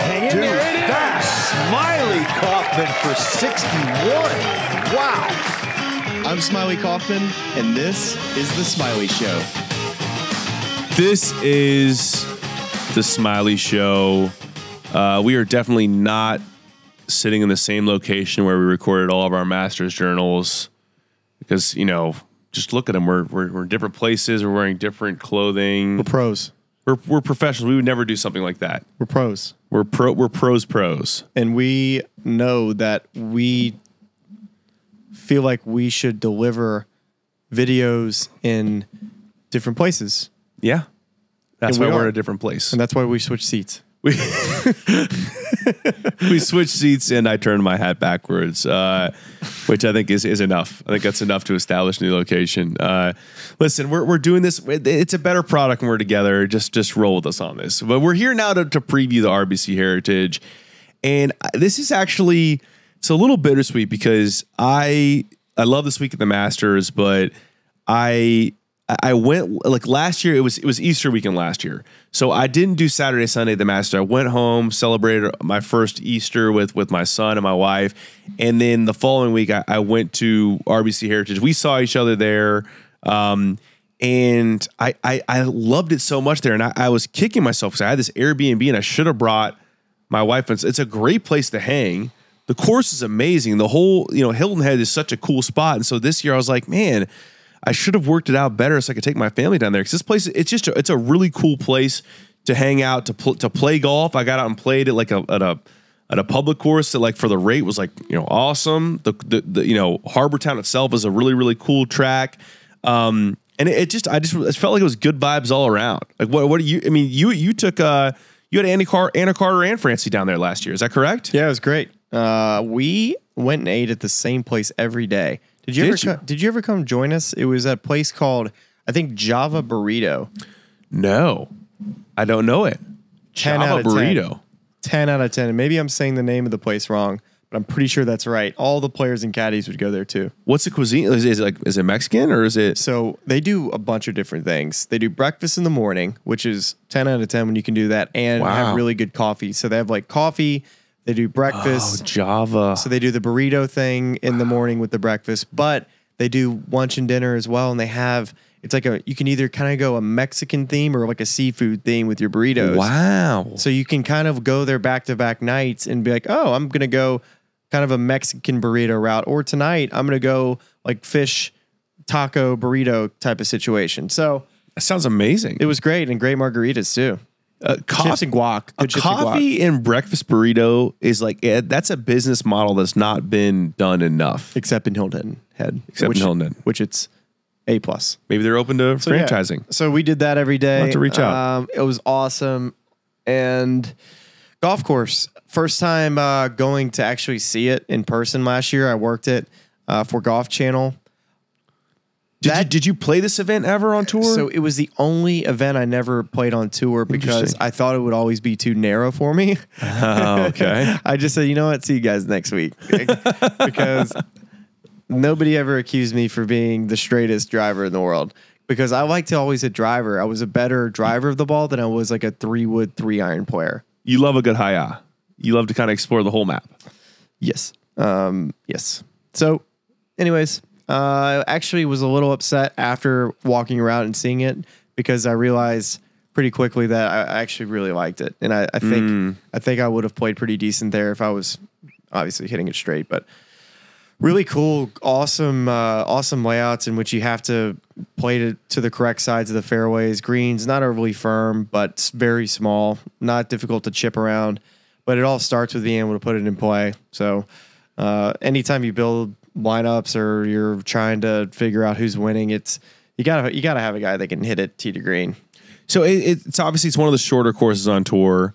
Hang in Dude, there. It is. that Smylie Kaufman for 61. Wow. I'm Smylie Kaufman, and this is The Smylie Show. This is the Smylie Show. Uh, we are definitely not sitting in the same location where we recorded all of our master's journals because, you know, just look at them. We're, we're, we're in different places. We're wearing different clothing. We're pros. We're, we're professionals. We would never do something like that. We're pros. We're pro. We're pros. Pros. And we know that we feel like we should deliver videos in different places. Yeah, that's And why we we're in a different place. And that's why we switch seats. We we switched seats and I turned my hat backwards, uh, which I think is is enough. I think that's enough to establish new location. Uh, listen, we're we're doing this. It's a better product when we're together. Just just roll with us on this. But we're here now to, to preview the RBC Heritage, and this is actually it's a little bittersweet because I I love this week at the Masters, but I I went like last year. It was it was Easter weekend last year, so I didn't do Saturday Sunday the Master. I went home, celebrated my first Easter with with my son and my wife, and then the following week I, I went to RBC Heritage. We saw each other there, um, and I, I I loved it so much there, and I, I was kicking myself because I had this Airbnb and I should have brought my wife. It's, it's a great place to hang. The course is amazing. The whole, you know, Hilton Head is such a cool spot. And so this year I was like, man, I should have worked it out better so I could take my family down there. Because this place, it's just, a, it's a really cool place to hang out, to pl- to play golf. I got out and played it like a at a at a public course that like for the rate was like you know awesome. The the, the you know Harbour Town itself is a really really cool track. Um, and it, it just I just it felt like it was good vibes all around. Like what what do you? I mean you you took uh you had Andy Car- Anna Carter and Francie down there last year. Is that correct? Yeah, it was great. Uh, we went and ate at the same place every day. Did you Did ever you? co- did you ever come join us? It was at a place called I think Java Burrito. No, I don't know it. 10 Java out of 10. burrito. 10 out of 10. And maybe I'm saying the name of the place wrong, but I'm pretty sure that's right. All the players and caddies would go there too. What's the cuisine? Is, is it like is it Mexican or is it? So they do a bunch of different things. They do breakfast in the morning, which is 10 out of 10 when you can do that and Wow. have really good coffee. So they have like coffee, they do Oh, breakfast. Java. So they do the burrito thing in the morning with the breakfast, but they do lunch and dinner as well. And they have it's like a you can either kind of go a Mexican theme or like a seafood theme with your burritos. Wow. So you can kind of go there back to back nights and be like, oh, I'm gonna go kind of a Mexican burrito route, or tonight I'm gonna go like fish taco burrito type of situation. So That sounds amazing. it was great and great margaritas too. Uh, Chips and guac. a chips and guac. coffee and breakfast burrito is like yeah, that's a business model that's not been done enough. except in Hilton Head, Except in which, Hilton Head. which it's a plus. Maybe they're open to So, yeah. franchising. So we did that every day. To reach out. Um, it was awesome, and golf course. First time uh, going to actually see it in person last year. I worked it uh, for Golf Channel. Did you did you play this event ever on tour? So it was the only event I never played on tour because I thought it would always be too narrow for me. Oh, okay. I just said, you know what? See you guys next week because nobody ever accused me for being the straightest driver in the world. Because I like to always hit driver. I was a better driver of the ball than I was like a three wood three iron player. you love a good high eye. You love to kind of explore the whole map. Yes. Um, yes. So, anyways, uh, actually was a little upset after walking around and seeing it because I realized pretty quickly that I I actually really liked it, and I, I think I think I would have played pretty decent there if I was obviously hitting it straight, but. Really cool, awesome, uh, awesome layouts in which you have to play to, to the correct sides of the fairways. Greens not overly firm, but very small, not difficult to chip around. But it all starts with being able to put it in play. So, uh, anytime you build lineups or you're trying to figure out who's winning, it's you gotta you gotta have a guy that can hit it tee to green. So it, it's obviously it's one of the shorter courses on tour,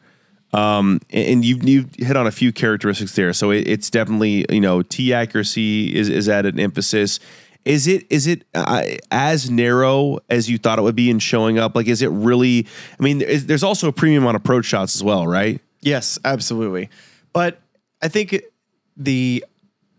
um, and you you hit on a few characteristics there. So it, it's definitely you know tee accuracy is is at an emphasis. Is it is it uh, as narrow as you thought it would be in showing up? Like, is it really? I mean, is, there's also a premium on approach shots as well, right? Yes, absolutely. But I think the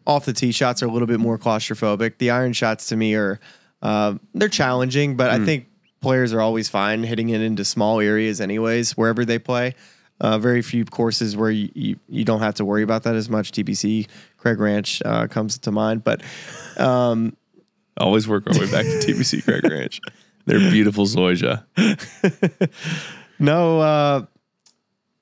off the tee shots are a little bit more claustrophobic. The iron shots to me are uh, they're challenging, but I think players are always fine hitting it into small areas anyways, wherever they play. Uh, very few courses where you, you, you don't have to worry about that as much. TPC, Craig Ranch uh, comes to mind, but Always work our way back to TPC Craig Ranch. They're beautiful Zoysia. No, uh,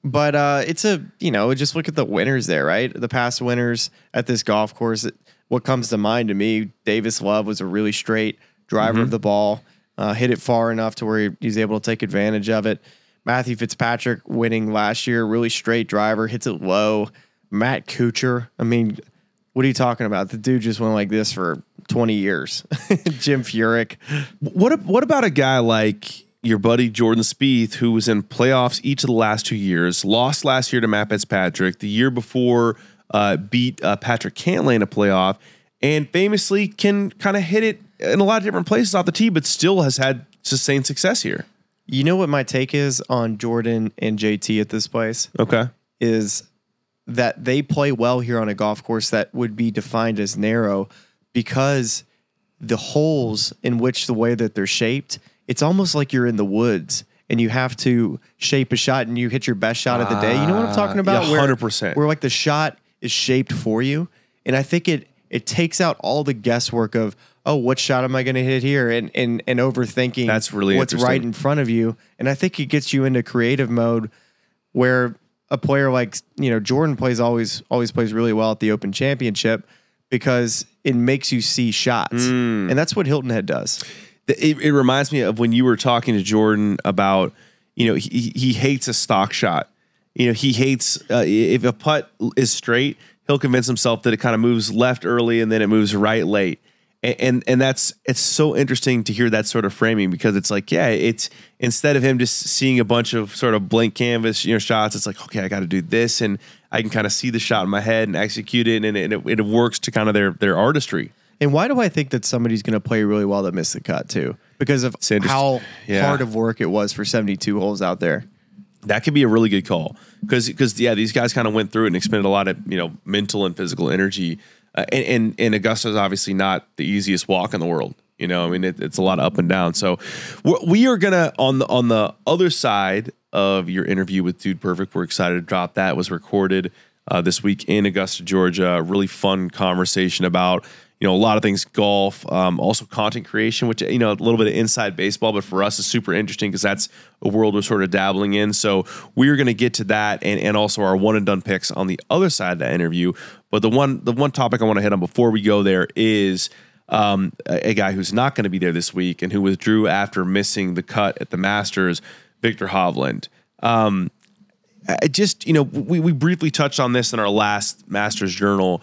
but uh, it's a you know just look at the winners there, right? The past winners at this golf course. What comes to mind to me, Davis Love was a really straight driver of the ball, uh, hit it far enough to where he's able to take advantage of it. Matthew Fitzpatrick winning last year, really straight driver, hits it low. Matt Kuchar, I mean, what are you talking about? The dude just went like this for 20 years. Jim Furyk. What what about a guy like your buddy Jordan Spieth, who was in playoffs each of the last two years, lost last year to Matt Fitzpatrick, the year before uh, beat uh, Patrick Cantlay in a playoff, and famously can kind of hit it in a lot of different places off the tee, but still has had sustained success here. You know what my take is on Jordan and JT at this place? Okay. is that they play well here on a golf course that would be defined as narrow because the holes in which the way that they're shaped, it's almost like you're in the woods and you have to shape a shot and you hit your best shot of the day. You know what I'm talking about? yeah, Where- 100%. Where like the shot is shaped for you. And I think it it takes out all the guesswork of, oh, what shot am I going to hit here? And and and overthinking That's really what's right in front of you. And I think it gets you into creative mode where a player like you know Jordan plays always always plays really well at the Open Championship because it makes you see shots, Hmm. and that's what Hilton Head does. It, it reminds me of when you were talking to Jordan about, you know, he, he hates a stock shot. You know, he hates uh, if a putt is straight, he'll convince himself that it kind of moves left early and then it moves right late. And, and and that's it's so interesting to hear that sort of framing because it's like yeah it's instead of him just seeing a bunch of sort of blank canvas you know shots it's like okay I got to do this and I can kind of see the shot in my head and execute it and it, it, it works to kind of their their artistry. And why do I think that somebody's going to play really well that missed the cut too? Because of how yeah. hard of work it was for 72 holes out there. That could be a really good call because because yeah, these guys kind of went through it and expended a lot of you know mental and physical energy. Uh, and, and and Augusta's obviously not the easiest walk in the world. You know, I mean, it, it's a lot of up and down. So we are gonna on the on the other side of your interview with Dude Perfect. We're excited to drop that. It was recorded uh, this week in Augusta, Georgia. Really fun conversation about you know a lot of things golf um, also content creation which you know a little bit of inside baseball but for us is super interesting because that's a world we're sort of dabbling in. So we're going to get to that and, and also our one and done picks on the other side of that interview. But the one the one topic i want to hit on before we go there is um, a, a guy who's not going to be there this week and who withdrew after missing the cut at the masters Viktor Hovland. Um, I just you know we, we briefly touched on this in our last masters journal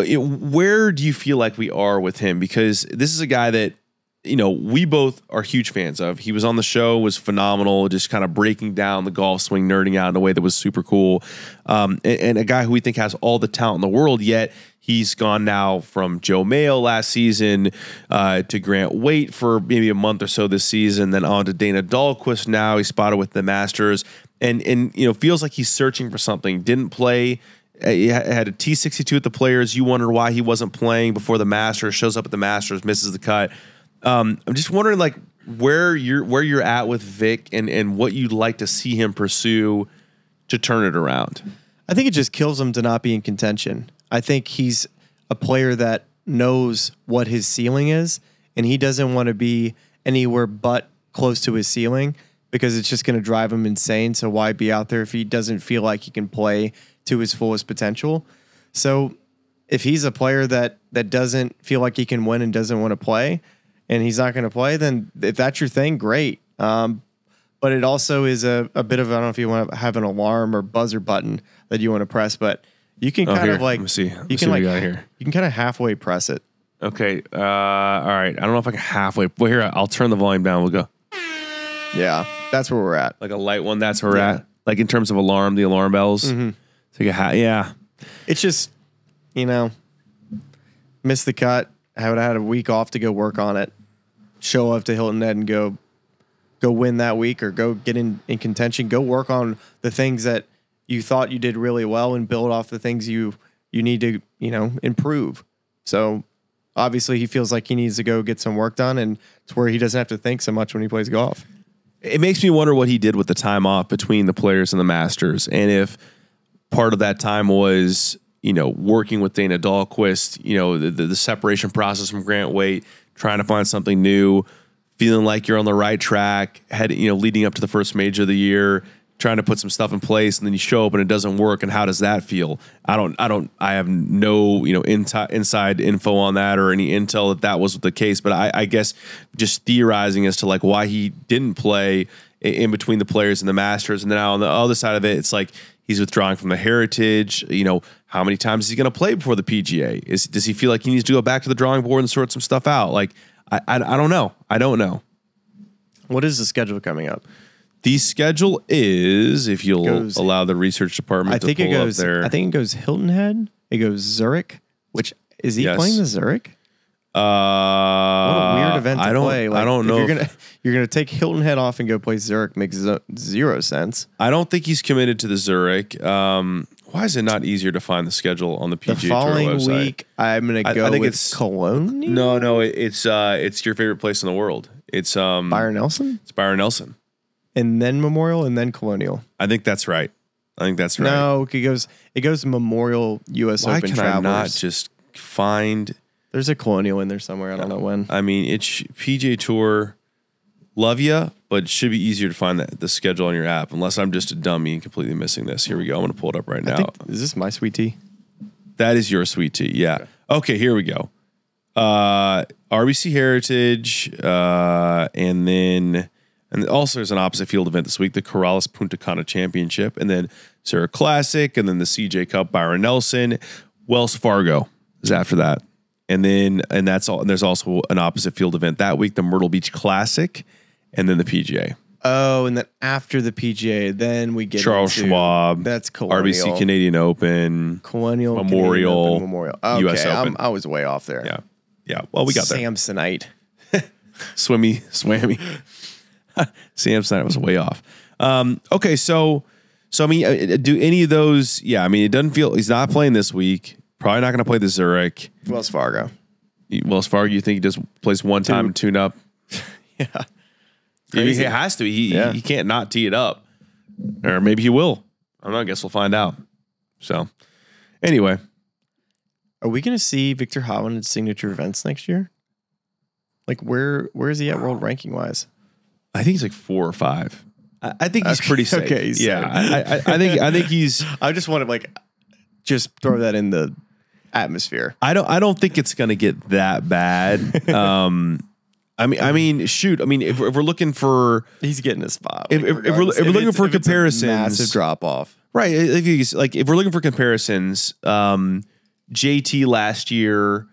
it- where do you feel like we are with him? Because this is a guy that you know we both are huge fans of. He was on the show, was phenomenal, just kind of breaking down the golf swing, nerding out in a way that was super cool, um, and, and a guy who we think has all the talent in the world. Yet he's gone now from Joe Mayo last season uh, to Grant Waite for maybe a month or so this season, then on to Dana Dahlquist. Now he's spotted with the Masters, and and you know feels like he's searching for something. Didn't play he had a T62 at the Players. You wonder why he wasn't playing before the Masters. Shows up at the Masters, misses the cut. Um, I'm just wondering, like, where you're where you're at with Vic, and and what you'd like to see him pursue to turn it around. I think it just kills him to not be in contention. I think he's a player that knows what his ceiling is, and he doesn't want to be anywhere but close to his ceiling because it's just going to drive him insane. So why be out there if he doesn't feel like he can play to his fullest potential? So if he's a player that that doesn't feel like he can win and doesn't want to play, and he's not going to play, then if that's your thing, great. Um, but it also is a, a bit of I don't know if you want to have an alarm or buzzer button that you want to press, but you can Oh, kind here. of like Let me see. Let you see can like here. you can kind of halfway press it. Okay. Uh, all right. I don't know if I can halfway. Well, here I'll turn the volume down. We'll go Yeah, that's where we're at. like a light one. That's where we're at. Like in terms of alarm, the alarm bells. It's like a ha- yeah. It's just you know, missed the cut. I would have had a week off to go work on it. Show up to Hilton Head and go go win that week or go get in, in contention. Go work on the things that you thought you did really well and build off the things you you need to, you know, improve. So obviously he feels like he needs to go get some work done and it's where he doesn't have to think so much when he plays golf. it makes me wonder what he did with the time off between the players and the Masters, and if part of that time was you know working with Dana Dahlquist, you know the, the, the separation process from Grant Waite, trying to find something new, feeling like you're on the right track, head you know leading up to the first major of the year, trying to put some stuff in place, and then you show up and it doesn't work, and how does that feel? I don't, I don't, I have no you know inside info on that or any intel that that was the case, but I, I guess just theorizing as to like why he didn't play in between the players and the Masters, and then now on the other side of it, it's like he's withdrawing from the Heritage. You know, how many times is he going to play before the PGA? Is does he feel like he needs to go back to the drawing board and sort some stuff out? Like, I, I, I don't know. I don't know. What is the schedule coming up? The schedule is, if you'll Goes- allow the research department I to think it goes. I think it goes Hilton Head. It goes Zurich. Which is he Yes. playing the Zurich? Uh, What a weird event to I don't, play. I don't if know. You're if- gonna you're gonna take Hilton Head off and go play Zurich makes zo- zero sense. I don't think he's committed to the Zurich. Um, why is it not easier to find the schedule on the The PGA following Tour website? week, I'm gonna I- go I think with it's- Cologne. No, no, it, it's uh, it's your favorite place in the world. It's um, Byron Nelson, it's Byron Nelson. and then Memorial, and then Colonial. I think that's right. I think that's right. No, it goes it goes Memorial U.S. Why Open can I not Travelers. just find? There's a Colonial in there somewhere. I don't know when. I mean, it's PGA Tour. Love ya, but it should be easier to find the, the schedule on your app. Unless I'm just a dummy and completely missing this. Here we go. I'm going to pull it up right I now. think is this my sweet tea? That is your sweet tea. Yeah. Okay, here we go. Uh, RBC Heritage, uh, and then and also there's an opposite field event this week, the Corales Puntacana Championship, and then Zurich Classic, and then the CJ Cup, Byron Nelson, Wells Fargo is after that, and then and that's all. And there's also an opposite field event that week, the Myrtle Beach Classic, and then the PGA. Oh, and then after the PGA, then we get Charles into- Schwab, That's Colonial. RBC Canadian Open, Colonial Memorial, Open, Memorial. Okay, US I'm- Open. I was way off there. yeah, yeah. Well, we got there. Samsonite. swimmy, swammy. Samsonite was way off. Um, okay, so so I mean, uh, do any of those? Yeah, I mean, it doesn't feel he's not playing this week. Probably not going to play the Zurich. Wells Fargo. Wells Fargo. You think he just plays one time and tune up? Yeah. He, he has to. He, Yeah. he can't not tee it up, or maybe he will. I don't know. I guess we'll find out. So, anyway, Are we going to see Viktor Hovland at signature events next year? Like where where is he at world ranking wise? I think he's like four or five. I, I think he's Okay, pretty safe. okay, he's yeah. I, I, I think I think he's. I just want to like just throw that in the atmosphere. I don't I don't think it's gonna get that bad. um I mean I mean shoot, I mean if, we're- if we're looking for He's getting a spot. If- if- if we're- if we're looking for comparisons- massive drop off. right, if you like if we're looking for comparisons, um JT last year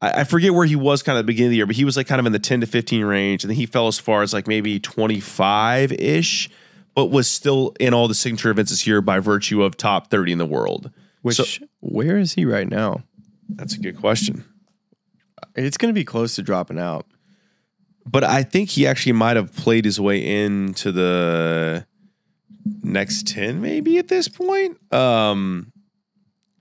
I, I forget where he was kind of at the beginning of the year, but he was like kind of in the 10 to 15 range. And then he fell as far as like maybe 25 ish, but was still in all the signature events this year by virtue of top 30 in the world. Which So- where is he right now? That's a good question. It's going to be close to dropping out. but I think he actually might have played his way into the next ten, maybe at this point. Um,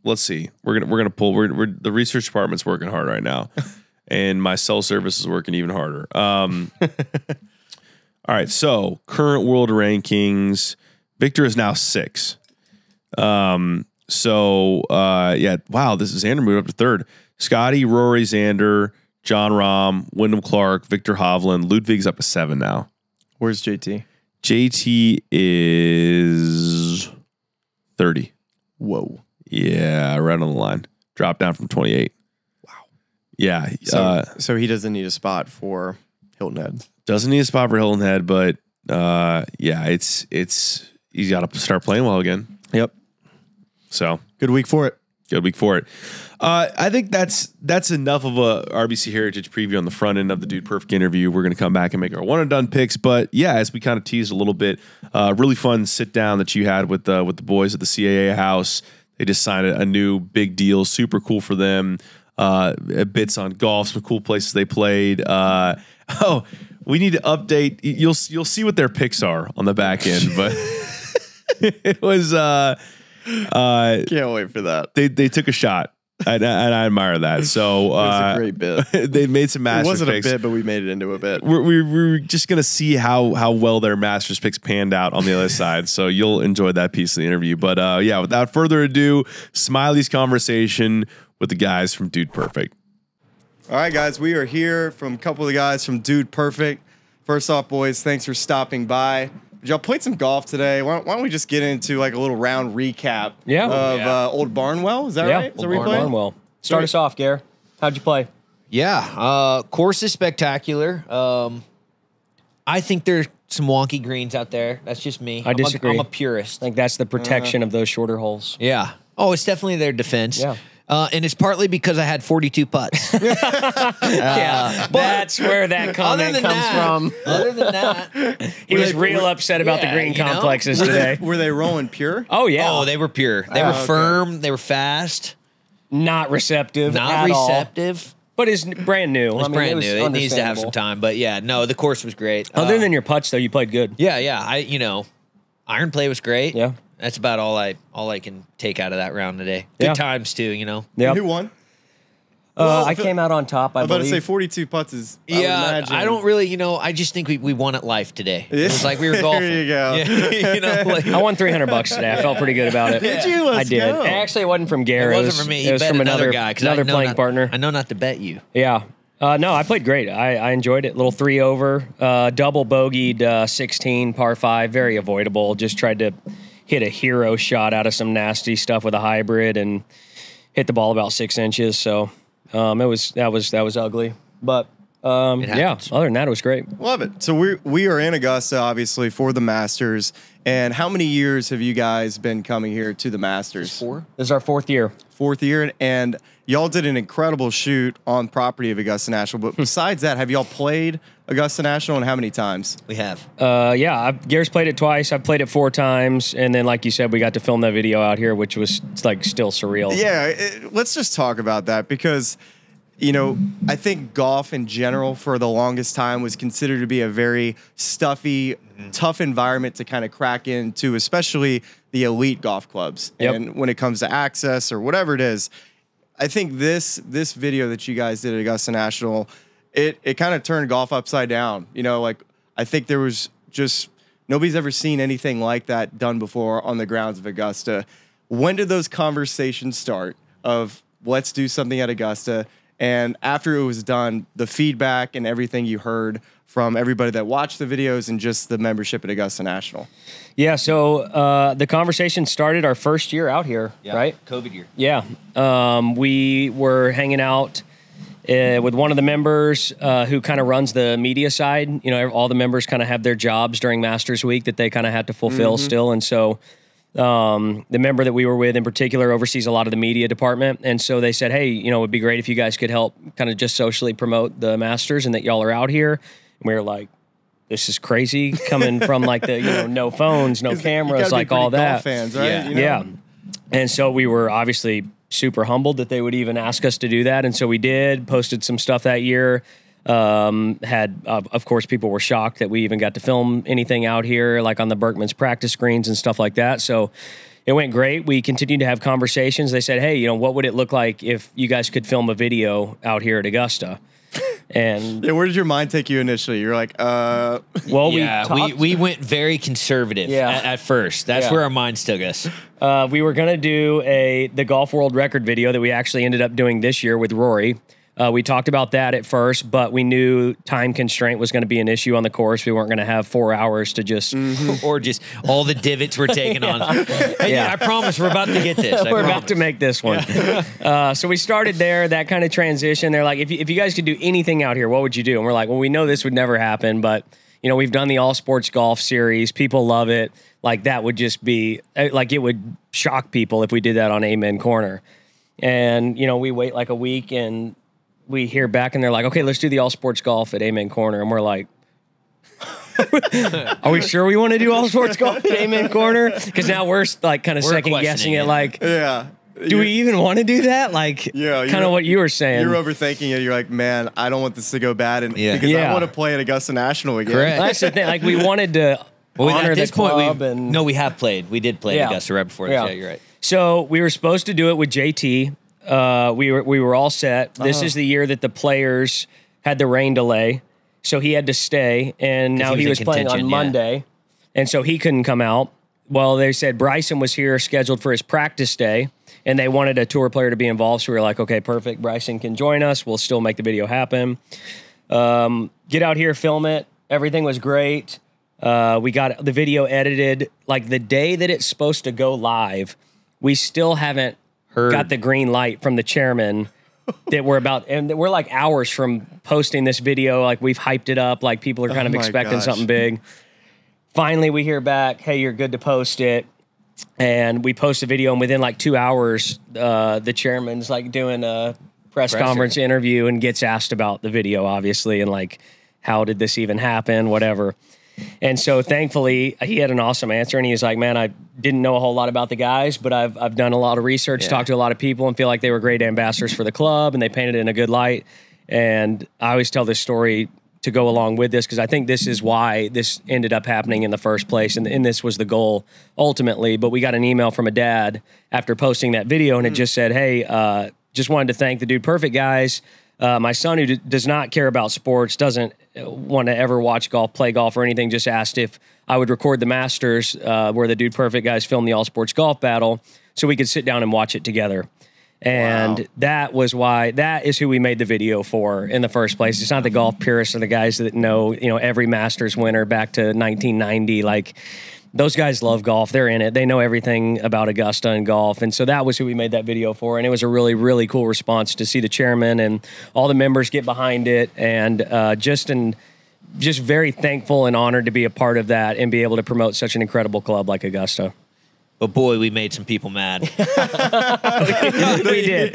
let's see. We're gonna we're gonna pull. We're, we're the research department's working hard right now, and my cell service is working even harder. Um, all right. So current world rankings. Viktor is now six. Um. So uh. Yeah. Wow. This is Xander moved up to third. Scottie, Rory, Xander, Jon Rahm, Wyndham Clark, Viktor Hovland. Ludvig's up to seven now. Where's JT? JT is 30. Whoa. Yeah, right on the line. Dropped down from 28. Wow. Yeah. So, uh, so he doesn't need a spot for Hilton Head. doesn't need a spot for Hilton Head, but uh, yeah, it's it's he's got to start playing well again. Yep. So Good week for it. good week for it. Uh, I think that's that's enough of a RBC Heritage preview on the front end of the Dude Perfect interview. We're going to come back and make our one and done picks, but yeah, as we kind of teased a little bit, uh, really fun sit down that you had with the with the boys at the CAA house. They just signed a, a new big deal, super cool for them. Uh, bits on golf, some cool places they played. Uh, oh, we need to update. You'll you'll see what their picks are on the back end, but it was. Uh, Can't wait for that. they they took a shot. and, and I admire that. So it was a uh, great bit. they made some It wasn't a bit, but we made it into a bit. We're, we're, we're just gonna see how how well their Masters picks panned out on the other side. So you'll enjoy that piece of the interview. But uh, yeah, without further ado, Smylie's conversation with the guys from Dude Perfect. All right, guys, we are here from a couple of the guys from Dude Perfect. First off, boys, thanks for stopping by. Y'all played some golf today. Why don't, why don't we just get into like a little round recap Yeah. of Yeah. Uh, Old Barnwell? Is that yeah, right? Is that Barn- Barnwell. Start us off, Gare. How'd you play? Yeah, uh, course is spectacular. Um, I think there's some wonky greens out there. That's just me. I I'm disagree. I'm a purist. I think that's the protection of those shorter holes. yeah. Oh, it's definitely their defense. Yeah. Uh, and it's partly because I had 42 putts. yeah, that's where that comment other comes that, from. other than that, He was real upset about yeah, the green you know? complexes Were they, today. were they rolling pure? Oh yeah, oh, they were pure. They Oh, were okay. firm. They were fast. not receptive, Not at all. receptive. but it's brand new. It was I mean, brand it new. It needs to have some time. But yeah, no, the course was great. Other Uh, than your putts, though, you played good. yeah, yeah. I you know, iron play was great. Yeah. That's about all I all I can take out of that round today. Good Yeah. times too, you know. Yeah, Who won? uh, Well, I if it- came out on top. I I'm about to believe. say 42 putts is. I would Yeah, imagine- I don't really, you know, I just think we, we won at life today. It was like we were There golfing. you go. Yeah, you know, like, I won 300 bucks today. I felt pretty good about it. Did you? Let's I did. go. Actually, it wasn't from Gary. it wasn't for me. It You was bet from another another guy. 'cause I another know playing not- partner. I know not to bet you. Yeah. Uh, no, I played great. I, I enjoyed it. Little three over, uh, double bogeyed uh, 16, par five, very avoidable. Just tried to hit a hero shot out of some nasty stuff with a hybrid and hit the ball about six inches. So um, it was that was that was ugly, but um, yeah. Other than that, it was great. Love it. So we we are in Augusta, obviously, for the Masters. And how many years have you guys been coming here to the Masters? Four. This is our fourth year. Fourth year, and y'all did an incredible shoot on property of Augusta National. But besides that, have y'all played Augusta National, and how many times? We have. Uh, yeah, I've, Gary's played it twice. I've played it four times, and then, like you said, we got to film that video out here, which was it's like still surreal. Yeah, it, let's just talk about that because, you know, I think golf in general for the longest time was considered to be a very stuffy, tough environment to kind of crack into, especially the elite golf clubs. Yep. And when it comes to access or whatever it is, I think this this video that you guys did at Augusta National, it it kind of turned golf upside down. You know, like I think there was just nobody's ever seen anything like that done before on the grounds of Augusta. When did those conversations start of let's do something at Augusta? And after it was done, the feedback and everything you heard from everybody that watched the videos and just the membership at Augusta National. Yeah, so uh, the conversation started our first year out here, right? COVID year. Yeah. Um, we were hanging out uh, with one of the members uh, who kind of runs the media side. You know, all the members kind of have their jobs during Masters Week that they kind of had to fulfill still. And so um, the member that we were with in particular oversees a lot of the media department. And so they said, hey, you know, it would be great if you guys could help kind of just socially promote the Masters and that y'all are out here. And we were like, this is crazy coming from like the, you know, no phones, no cameras, like all that. fans, right? Yeah. You know? Yeah. And so we were obviously super humbled that they would even ask us to do that. And so we did, posted some stuff that year. Um, had, uh, of course, people were shocked that we even got to film anything out here, like on the Berckmans practice screens and stuff like that. So it went great. We continued to have conversations. They said, hey, you know, what would it look like if you guys could film a video out here at Augusta? And Yeah, where did your mind take you initially? You're like, uh, well, yeah, we we, we went very conservative Yeah. at, at first. That's Yeah. where our minds took us. Uh, we were gonna do a the golf world record video that we actually ended up doing this year with Rory. Uh, we talked about that at first, but we knew time constraint was going to be an issue on the course. We weren't going to have four hours to just. or just all the divots we're taking on. Hey, Yeah. I promise we're about to get this. I We're about to make this one. uh, so we started there, that kind of transition. They're like, if you, if you guys could do anything out here, what would you do? And we're like, well, we know this would never happen, but you know, we've done the all sports golf series. People love it. Like that would just be uh, like it would shock people if we did that on Amen Corner. And you know, we wait like a week and we hear back and they're like, okay, let's do the all sports golf at Amen Corner. And we're like, are we sure we want to do all sports golf at Amen Corner? Because now we're like kind of We're second guessing it. it. Like, yeah. do we even want to do that? Like, Yeah, kind of what you were saying. You're overthinking it. You're like, man, I don't want this to go bad, and Yeah. because Yeah. I want to play at Augusta National again. Correct. That's the thing. Like, we wanted to Well, honor at this the point, club and no, we have played. We did play Yeah. at Augusta right before this. Yeah. Yeah, you're right. So we were supposed to do it with JT. Uh, we were we were all set. This is the year that the players had the rain delay, so he had to stay, and now he he was was, in playing on contention, yeah. Monday, and so he couldn't come out. Well, they said Bryson was here scheduled for his practice day, and they wanted a tour player to be involved. So we were like, okay, perfect. Bryson can join us. We'll still make the video happen. Um, get out here, film it. Everything was great. Uh, we got the video edited like the day that it's supposed to go live. We still haven't Heard. got the green light from the chairman that we're about, and we're like hours from posting this video. Like we've hyped it up, like people are kind of expecting gosh. something big. Finally, we hear back, "Hey, you're good to post it." And we post a video, and within like two hours, uh, the chairman's like doing a press Presser. conference interview and gets asked about the video, obviously, and like, how did this even happen? Whatever. And so thankfully he had an awesome answer and he was like, Man, I didn't know a whole lot about the guys, but I've I've done a lot of research, Yeah. talked to a lot of people and feel like they were great ambassadors for the club and they painted it in a good light. And I always tell this story to go along with this because I think this is why this ended up happening in the first place. And, and this was the goal ultimately. But we got an email from a dad after posting that video and it just said, Hey, uh, just wanted to thank the Dude Perfect guys. Uh, my son, who d- does not care about sports, doesn't want to ever watch golf, play golf, or anything, just asked if I would record the Masters uh, where the Dude Perfect guys filmed the All Sports Golf Battle so we could sit down and watch it together. And Wow. that was why that is who we made the video for in the first place. It's not the golf purists or the guys that know, you know, every Masters winner back to 1990. Like those guys love golf. They're in it. They know everything about Augusta and golf. And so that was who we made that video for. And it was a really, really cool response to see the chairman and all the members get behind it. And uh, just and just very thankful and honored to be a part of that and be able to promote such an incredible club like Augusta. But boy, we made some people mad. we did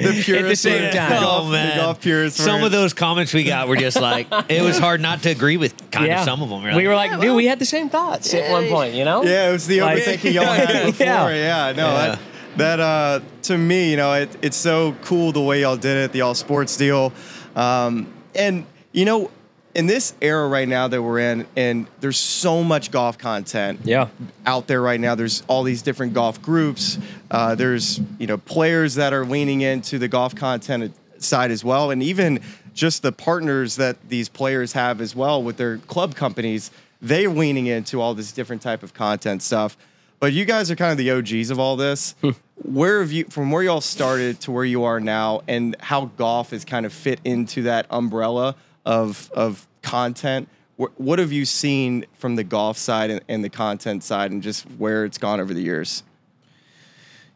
at the purists same were- time. Oh the man, golf purists Some of those comments we got were just like it was hard not to agree with kind of some of them. we were like, dude, we had the same thoughts at one point, you know? Yeah, it was the Like- overthinking y'all had before. Yeah. Yeah, no, Yeah. that that uh, to me, you know, it, it's so cool the way y'all did it, the all sports deal, um, and you know, in this era right now that we're in, and there's so much golf content. Yeah. out there right now. There's all these different golf groups. Uh, there's you know players that are leaning into the golf content side as well, and even just the partners that these players have as well with their club companies. They're leaning into all this different type of content stuff. But you guys are kind of the OGs of all this. where have you, from where y'all started to where you are now, and how golf has kind of fit into that umbrella of of content? Wh- What have you seen from the golf side and, and the content side, and just where it's gone over the years?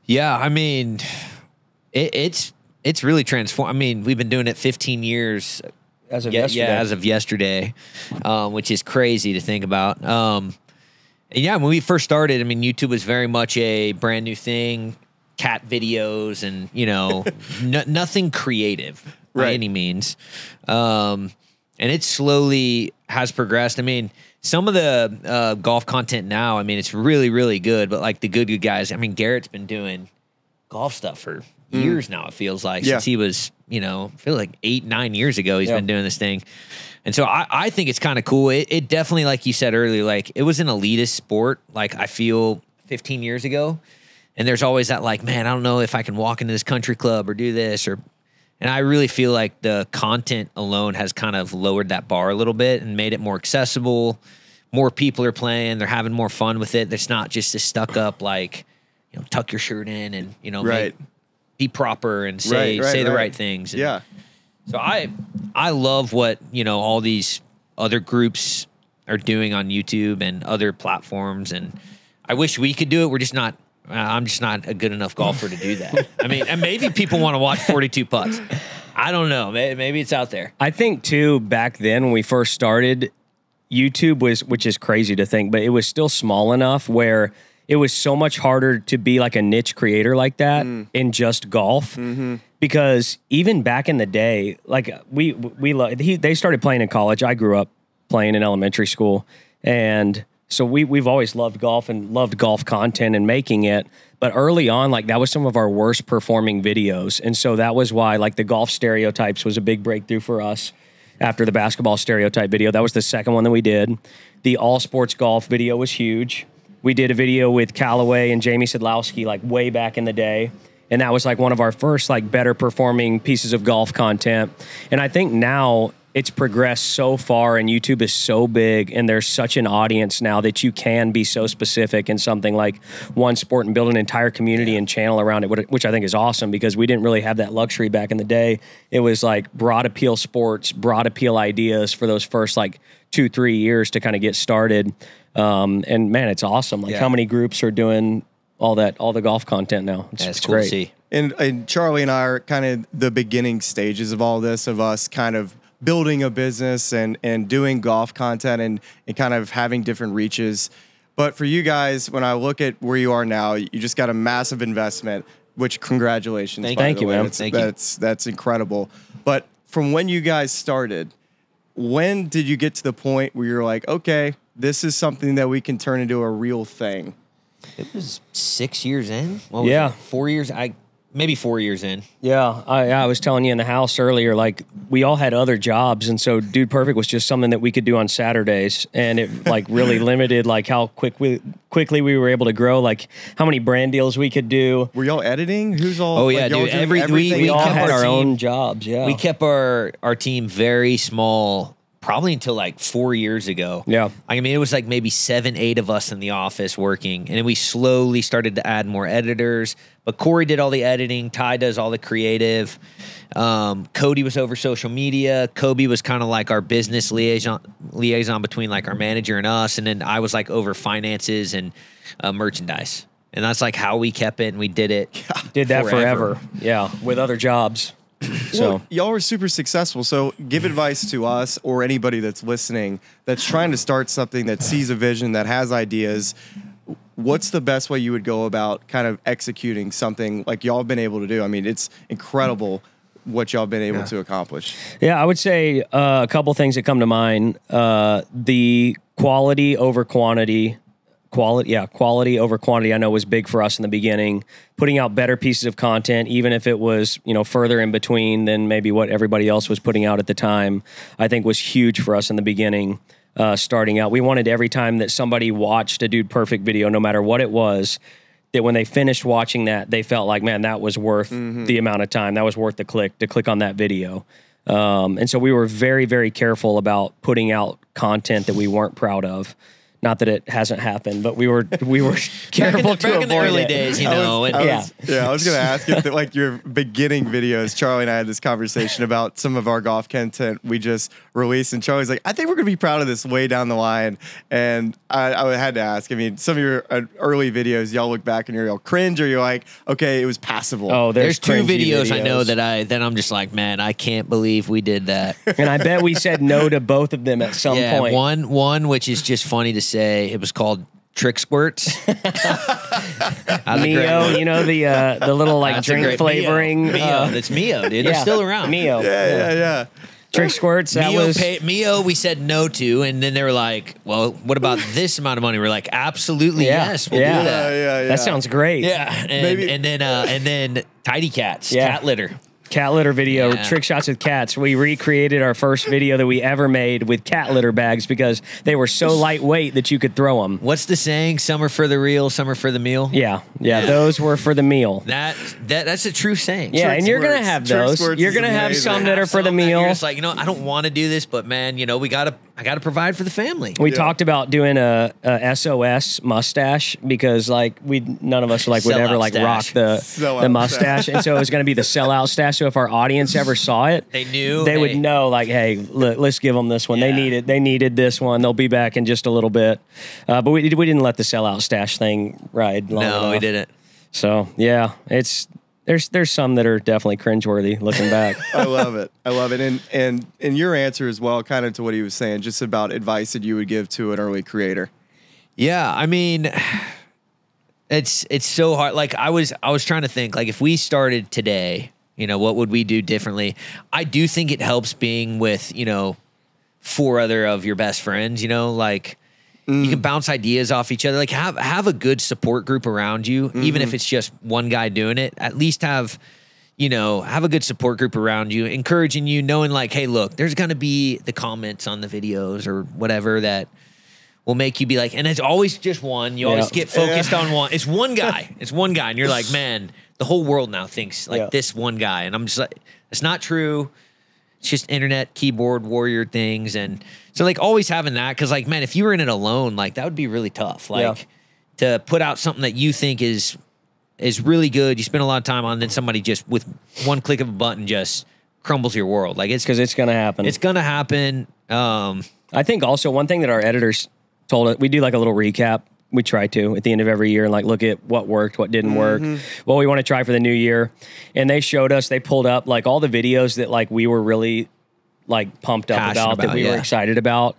Yeah, I mean, it, it's it's really transformed. I mean, we've been doing it 15 years. As of yeah, yesterday. yeah, as of yesterday, um, which is crazy to think about. Um, and yeah, when we first started, I mean, YouTube was very much a brand new thing, cat videos, and you know, no, nothing creative by Right. any means. Um, and it slowly has progressed. I mean, some of the uh, golf content now, I mean, it's really, really good. But like the good, good guys, I mean, Garrett's been doing golf stuff for years now. It feels like Yeah. since he was, you know, I feel like eight, nine years ago, he's Yeah. been doing this thing. And so I, I think it's kind of cool. It, it definitely, like you said earlier, like it was an elitist sport. Like I feel 15 years ago, and there's always that like, man, I don't know if I can walk into this country club or do this or. And I really feel like the content alone has kind of lowered that bar a little bit and made it more accessible. More people are playing; they're having more fun with it. It's not just a stuck up like, you know, tuck your shirt in and you know, make- be proper and say Right, right, say the right. right things. And Yeah, so I I love what you know all these other groups are doing on YouTube and other platforms, and I wish we could do it. We're just not. Uh, I'm just not a good enough golfer to do that. I mean, and maybe people want to watch 42 putts. I don't know. Maybe, maybe it's out there. I think too back then when we first started, YouTube was which is crazy to think, but it was still small enough where it was so much harder to be like a niche creator like that in just golf. Because even back in the day, like we we lo- he, they started playing in college. I grew up playing in elementary school, and so we we've always loved golf and loved golf content and making it. But early on, like that was some of our worst performing videos, and so that was why like the golf stereotypes was a big breakthrough for us after the basketball stereotype video. That was the second one that we did. The all sports golf video was huge. We did a video with Callaway and Jamie Sadlowski like way back in the day. and that was like one of our first like better performing pieces of golf content. And I think now it's progressed so far and YouTube is so big and there's such an audience now that you can be so specific in something like one sport and build an entire community and channel around it, which I think is awesome because we didn't really have that luxury back in the day. It was like broad appeal sports, broad appeal ideas for those first like two, three years to kind of get started. Um, and man, it's awesome. Like Yeah. how many groups are doing all that, all the golf content now. It's, That's it's cool great. to see. And, and Charlie and I are kind of the beginning stages of all this, of us kind of building a business and and doing golf content and and kind of having different reaches. But for you guys, when I look at where you are now, you just got a massive investment. Which congratulations! Thank by you. Thank the you, way. man. That's, Thank you. that's that's incredible. But from when you guys started, when did you get to the point where you're like, okay, this is something that we can turn into a real thing? It was six years in. What was Yeah. it? four years. I maybe four years in. Yeah, I, I was telling you in the house earlier, like we all had other jobs, and so Dude Perfect was just something that we could do on Saturdays, and it like really limited like how quick we quickly we were able to grow, like how many brand deals we could do. Were y'all editing? Who's all? Oh, yeah, y'all dude. Every- we- We, we all kept had our our team- own jobs. Yeah, We kept our our team very small, probably until like four years ago. Yeah. I mean, it was like maybe seven, eight of us in the office working, and then we slowly started to add more editors. But Cory did all the editing. Ty does all the creative. Um, Cody was over social media. Coby was kind of like our business liaison liaison between like our manager and us, and then I was like over finances and uh, merchandise. And that's like how we kept it, and we did it. did that forever. forever. Yeah, with other jobs. So Well, y'all are super successful. So give advice to us or anybody that's listening that's trying to start something that sees a vision that has ideas. What's the best way you would go about kind of executing something like y'all have been able to do? I mean, it's incredible what y'all have been able to accomplish. Yeah, I would say uh, a couple things that come to mind. Uh, the quality over quantity. Quality, yeah, quality over quantity. I know was big for us in the beginning. Putting out better pieces of content, even if it was you know further in between than maybe what everybody else was putting out at the time, I think was huge for us in the beginning. Uh, starting out, we wanted every time that somebody watched a Dude Perfect video, no matter what it was, that when they finished watching that, they felt like, man, that was worth the amount of time. That was worth the click to click on that video. Um, and so we were very, very careful about putting out content that we weren't proud of. Not that it hasn't happened, but we were we were careful back to in the early it. days, you I was- know. and I Yeah. was- yeah. I was going to ask if, like, your beginning videos, Charlie and I had this conversation about some of our golf content we just released, and Charlie's like, I think we're going to be proud of this way down the line. And I, I had to ask. I mean, some of your uh, early videos, y'all look back and you're all cringe, or you're like, okay, it was passable. Oh, There's, there's, two cringy videos, I know that I then I'm just like, man, I can't believe we did that. and I bet we said no to both of them at some yeah, point. one one which is just funny to say. It was called Trick Squirts. That's a Mio, you know the uh, the little like That's a drink great- flavoring. Mio, Mio. uh, that's Mio, dude. They're still around. Mio, yeah, yeah, yeah. trick squirts. That Mio, was pay, Mio, we said no to, and then they were like, "Well, what about this amount of money?" We're like, "Absolutely, Yeah, yes, we'll yeah. do that." yeah, yeah. that sounds great. Yeah, and, Maybe- and then uh, and then tidy cats, Yeah. cat litter. Cat litter video, Yeah. trick shots with cats. We recreated our first video that we ever made with cat litter bags because they were so lightweight that you could throw them. What's the saying? Some are for the real, some are for the meal. Yeah, yeah, those were for the meal. That that that's a true saying. Yeah, Trick and you're gonna have those. squirts You're gonna have amazing. some that are for the meal. You're like, you know, I don't want to do this, but man, you know, we gotta, I gotta provide for the family. We Yeah. talked about doing a, a SOS mustache because like we none of us like would ever like rock the the mustache, and so it was going to be the sellout stash. So if our audience ever saw it, They knew, they would know like, hey, look, let's give them this one. They Yeah. need it. They needed this one. They'll be back in just a little bit. Uh, but we we didn't let the sellout stash thing ride. Long no, we didn't. So yeah, it's there's there's some that are definitely cringeworthy looking back. I love it. I love it. And and and your answer as well, kind of to what he was saying, just about advice that you would give to an early creator. Yeah, I mean, it's it's so hard. Like I was I was trying to think like if we started today, you know, what would we do differently? I do think it helps being with you know four other of your best friends. You know, like. You can mm. bounce ideas off each other. Like have have a good support group around you, even if mm-hmm. it's just one guy doing it. At least have, you know, have a good support group around you, encouraging you, knowing like, hey, look, there's gonna be the comments on the videos or whatever that will make you be like, and it's always just one. You always Yeah. get focused on one. It's one guy. It's one guy, and you're like, man, the whole world now thinks like Yeah. this one guy, and I'm just like, it's not true. It's just internet keyboard warrior things, and so like always having that because like man, if you were in it alone, like that would be really tough. Like to put out something that you think is is really good, you spend a lot of time on, then somebody just with one click of a button just crumbles your world. Like it's because it's going to happen. it's gonna happen. Um, I think also one thing that our editors told us, we do like a little recap. We try to at the end of every year and like look at what worked, what didn't work, mm-hmm. what we want to try for the new year. And they showed us, they pulled up like all the videos that like we were really like pumped up Passionate about, that about, we were excited about.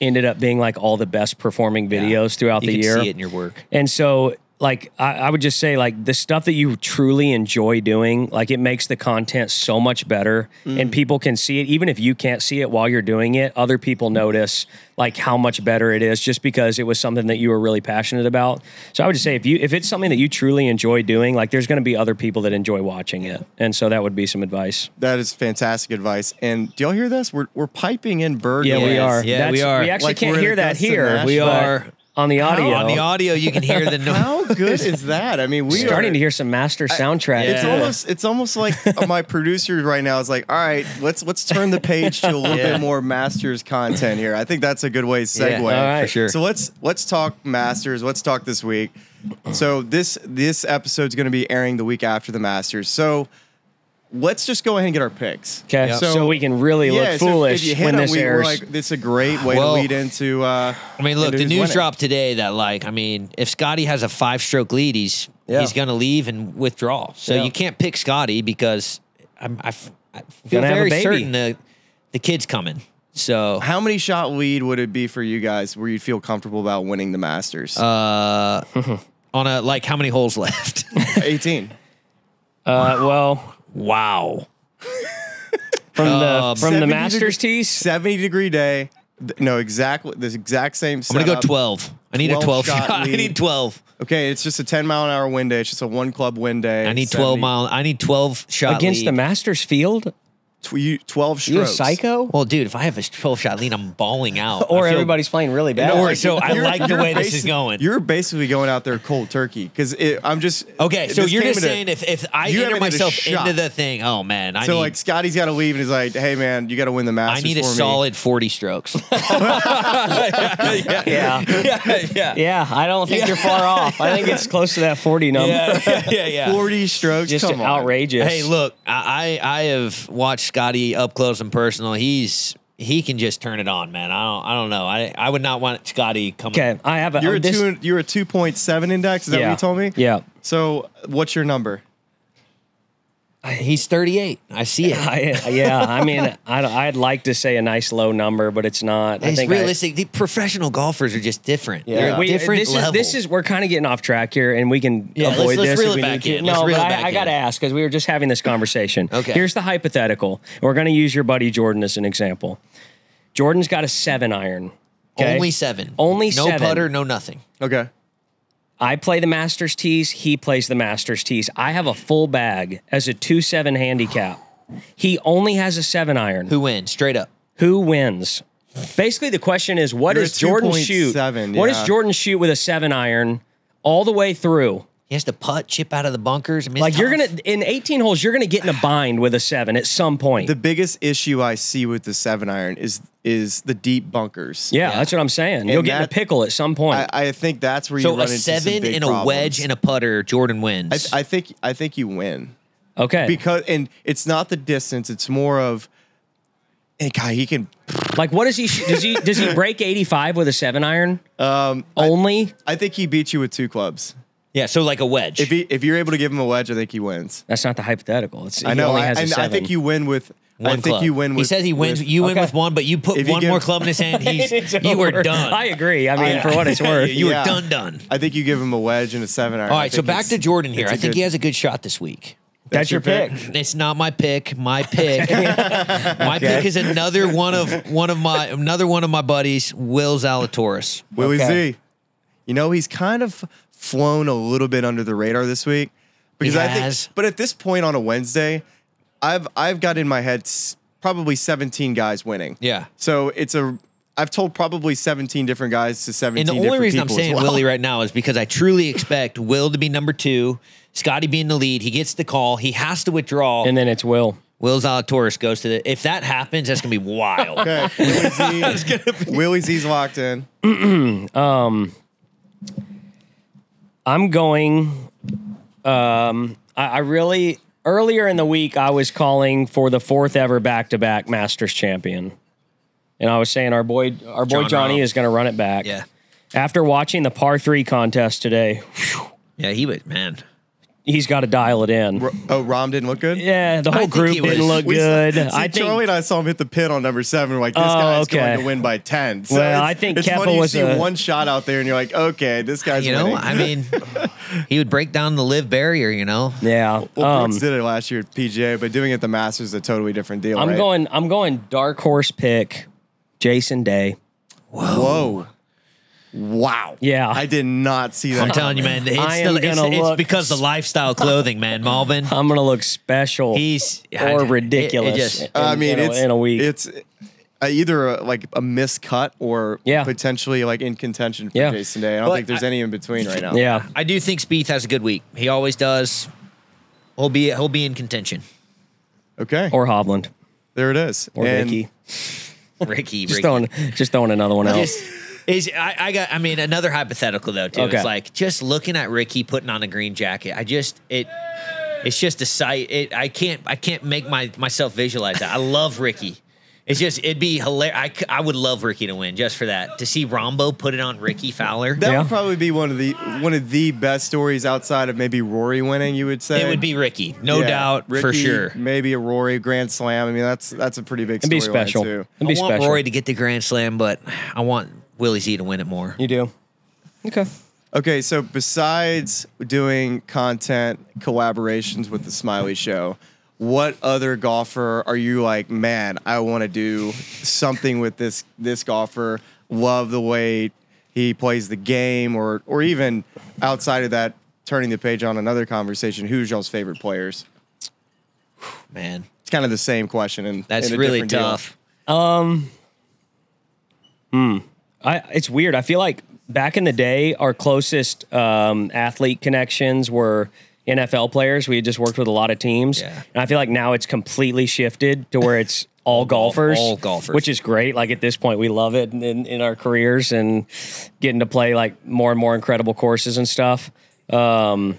Ended up being like all the best performing videos throughout you the can year. see it in your work. And so, like, I, I would just say, like, the stuff that you truly enjoy doing, like, it makes the content so much better, and mm. people can see it. Even if you can't see it while you're doing it, other people notice like how much better it is just because it was something that you were really passionate about. So I would just say, if you if it's something that you truly enjoy doing, like, there's going to be other people that enjoy watching it, and so that would be some advice. That is fantastic advice. And do y'all hear this? We're we're piping in bird. Yeah, we are. Yeah, we are. We actually Like can't hear that here. We are on the audio. on the audio. You can hear the noise. How good is that? I mean, we are starting are, to hear some master soundtrack. It's Yeah. almost it's almost like my producer right now is like, all right, let's let's turn the page to a little Yeah. bit more Masters content here. I think that's a good way to segue. Yeah, all right. for sure. So let's let's talk Masters. Let's talk this week. So this this episode's going to be airing the week after the Masters. So let's just go ahead and get our picks. Okay, So- so, we can really Yeah, look so foolish if you when them, this we, airs. like, it's a great way Well, to lead into. Uh, I mean, look, the news winning. dropped today that like, I mean, if Scottie has a five stroke lead, he's Yeah. he's gonna leave and withdraw. So Yeah. you can't pick Scottie because I'm, I, f- I feel Gonna very certain the the kid's coming. So How many shot lead would it be for you guys where you'd feel comfortable about winning the Masters? uh, on a like, how many holes left? 18. uh, well, wow. from the Um, from the 70 Masters degree- tees. 70 degree day. Th- No, exactly the exact same. I'm gonna go twelve. I need a 12 twelve shot shot. I lead. need twelve. Okay, it's just a 10 mile an hour wind day. It's just a one club wind day. I need twelve 70 mile. I need twelve shot against lead. the Masters field. Tw- you- 12 You a psycho? Well, dude, if I have a twelve shot lead, I'm bawling out. Or feel- everybody's playing really bad. Or so I like the way this is going. You're basically going out there cold turkey because I'm just Okay, so you're just into- saying if, if I you enter haven't hit a myself into the thing, oh man, I So need like Scottie's got to leave and he's like, "Hey man, you got to win the match. I need a for me." solid forty strokes. yeah. yeah, yeah, Yeah, I don't think you're far off. I think it's close to that 40 number. yeah, yeah, yeah. 40 strokes. Just Come on. outrageous. Hey, look, I I I have watched Scottie up close and personal. He's he can just turn it on, man. I don't I don't know. I I would not want Scottie coming. Okay, I have a. You're uh, a this- two. You're a 2.7 index. Is that yeah. what you told me? Yeah. So what's your number? He's 38. I see it. I, yeah, I mean, I'd, I'd like to say a nice low number, but it's not. I It's think I- realistic. the professional golfers are just different. Yeah. They're a We- different this level. Is, this is we're kind of getting off track here, and we can Yeah, let's- avoid let's this. reel if it back need to. in. Let's No, reel but it back I, I got to ask because we were just having this conversation. Okay. Here's the hypothetical. We're going to use your buddy Jordan as an example. Jordan's got a seven iron. Okay? only seven. Only no seven. putter, no nothing. Okay. I play the Masters tees. He plays the Masters tees. I have a full bag as a two seven handicap. He only has a seven iron. Who wins? Straight up. Who wins? Basically, the question is, what You're does Jordan shoot? 2.7, What does. Jordan shoot with a seven iron all the way through? He has to putt, chip out of the bunkers. I mean, Like you're gonna in 18 holes, you're gonna get in a bind with a seven at some point. The biggest issue I see with the seven iron is is the deep bunkers. yeah, that's what I'm saying. You'll get in a pickle at some point. I, I think that's where you So run a into some seven big and a wedge problems. and a putter, Jordan wins. I, I think I think you win okay, because and it's not the distance. It's more of, hey, guy, he can. like what does he? Does he? Does he break 85 with a seven iron? Um, only. I think he beats you with two clubs. Yeah, so like a wedge. If he if you're able to give him a wedge, I think he wins. That's not the hypothetical. It's I he know. only I, has a and I seven. think you win with. one I think club. you win. With, he says he wins. with- you win Okay. with one, but you put If you one give- more club in his hand. He's It's you were done. I agree. I mean, for what it's worth. you Yeah. were done. Done. I think you give him a wedge and a seven iron. All I right, so think back it's- to Jordan here. it's I a think good- he has a good shot this week. That's your pick. It's not my pick. My pick. my pick is another one of one of my another one of my buddies, Will Zalatoris. Willie Okay. Z. You know, he's kind of flown a little bit under the radar this week because I has. think. But at this point on a Wednesday, I've I've got in my head s- probably 17 guys winning. Yeah. So it's a. I've told probably 17 different guys to 17 And the only different reason I'm people as saying well. Willie right now is because I truly expect Will to be number two, Scottie being the lead, he gets the call, he has to withdraw. And then it's Will. Will Zalatoris goes to the. If that happens, that's gonna be wild. Okay. Willie, Z, Willie Z's locked in. Um, I'm going. Um, I, I really earlier in the week I was calling for the fourth ever back to back Masters champion, and I was saying our boy our boy John Johnny is going to run it back. Yeah. After watching the par three contest today, Yeah, he would. Man, he's got to dial it in. Ro- Oh, Rahm didn't look good. Yeah, the whole think group was- didn't look We- good. See, I think Charlie and I saw him hit the pin on number seven. We're like, this Oh, guy's okay. going to win by ten. So Well, I think it's Kepa funny you see a- one shot out there, and you're like, okay, this guy's you know, winning. I mean, he would break down the LIV barrier. You know, yeah. well, um, Brooks did it last year at PGA, but doing it at the Masters is a totally different deal. I'm right? going. I'm going dark horse pick, Jason Day. Whoa. Wow. Yeah. I did not see that. I'm telling you, man, it's, I am the, it's, gonna it's look- because the lifestyle clothing, man. Malbon, I'm gonna look special. he's or it- ridiculous. It, just, in- I mean, in a, it's in a week. It's uh, either a, like a miscut or Yeah. potentially like in contention for Yeah. Jason Day. I don't But think there's I- any in between right now. yeah. I do think Spieth has a good week. He always does. He'll be he'll be in contention. Okay. Or Hovland there it is. or And Vicky. Rickie, Just Rickie. throwing, just throwing another one out. Just- is I, I got I mean another hypothetical though too. Okay. It's like just looking at Rickie putting on a green jacket. I just it it's just a sight. It I can't I can't make my myself visualize that. I love Rickie. It's just it'd be hilarious. I, I would love Rickie to win just for that. To see Rahmbo put it on Rickie Fowler. that Yeah. would probably be one of the one of the best stories outside of maybe Rory winning. You would say it would be Rickie, no Yeah, doubt for sure. Maybe a Rory Grand Slam. I mean, that's that's a pretty big. It'd be special. Too. It'd be I want special. Rory to get the Grand Slam, but I want Willie Z to win it more. you do. Okay. Okay, so besides doing content collaborations with the Smylie Show, what other golfer are you like? Man, I want to do something with this this golfer. Love the way he plays the game, or or even outside of that, turning the page on another conversation. Who's y'all's favorite players? Man, It's kind of the same question, and that's in a really different deal. tough. Um, hmm. I it's weird. I feel like back in the day, our closest um, athlete connections were NFL players. We had just worked with a lot of teams, Yeah. and I feel like now it's completely shifted to where it's all golfers, all golfers. which is great. Like at this point, we love it in, in our careers and getting to play like more and more incredible courses and stuff. Um,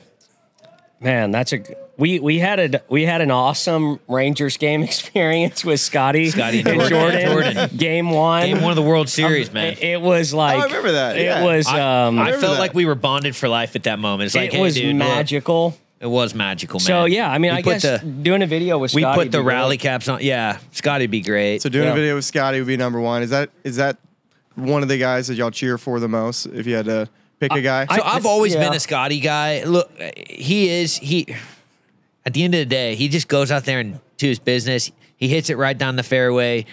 man, that's a we we had a we had an awesome Rangers game experience with Scottie, Scottie and and Jordan. Jordan. Jordan. Game one, Game one of the World Series, man. it, it was like I remember that, It yeah. was I, um, I remember felt that. like we were bonded for life at that moment. It's like, it hey, was dude, look, magical. it was magical, man. So yeah, I mean, We I put guess the, doing a video with Scottie we put the rally great. caps on. Yeah, Scottie'd be great. So doing Yeah. a video with Scottie would be number one. Is that is that one of the guys that y'all cheer for the most? If you had to pick a guy, So I- I've always yeah. been a Scottie guy. Look, he is he. At the end of the day, he just goes out there and to his business. He hits it right down the fairway.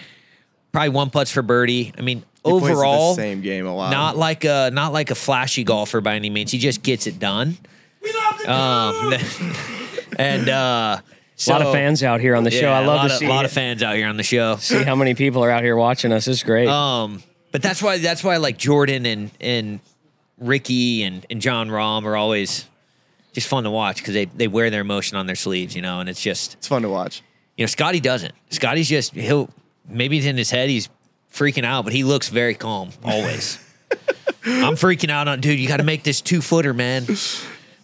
Probably one putts for birdie. I mean, He plays the overall, same game a lot. not like a not like a flashy golfer by any means. He just gets it done. We love the um, and uh, a lot of fans out here on the show. I a love lot to of, see lot it. of fans out here on the show. see how many people are out here watching us. It's great. Um, but that's why that's why like Jordan and and Rickie and and Jon Rahm are always just fun to watch because they they wear their emotion on their sleeves, you know, and it's just it's fun to watch. you know Scottie doesn't. Scottie's just he'll maybe it's in his head he's freaking out, but he looks very calm always. I'm freaking out on dude. You got to make this two footer, man.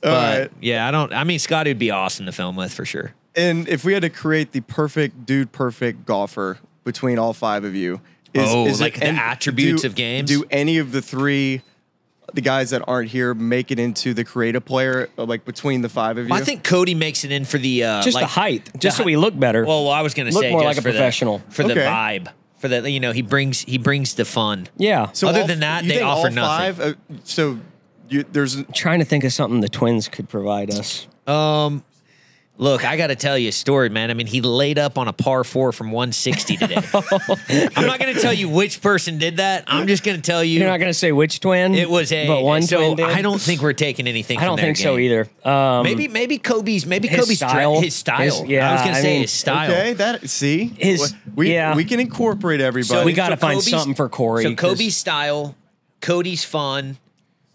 But right. yeah, I don't. I mean, Scottie would be awesome to film with for sure. And if we had to create the perfect dude, perfect golfer between all five of you, is, Oh, is like the and attributes do- of games? Do any of the three, the guys that aren't here, make it into the creative player? Like between the five of you, Well, I think Cody makes it in for the uh, just like, the height, just the so we look better. Well, well, I was going to say more just like a for the- professional. for the vibe, for the you know he brings he brings the fun. yeah. So other all- than that, they offer all nothing. Five, uh, so you, there's trying to think of something the twins could provide us. Um, look, I got to tell you a story, man. I mean, he laid up on a par four from 160 today. I'm not going to tell you which person did that. I'm just going to tell you You're not going to say which twin. it was a. but one so twin did. I don't think we're taking anything. I don't their think so either. Um, Maybe maybe Coby's maybe His Coby's dre- style. his style. His- yeah, I was gonna say mean, his style. okay. That see, His- we yeah. we can incorporate everybody. we gotta So find Coby's- something for Cory, So Coby's style, Cody's fun,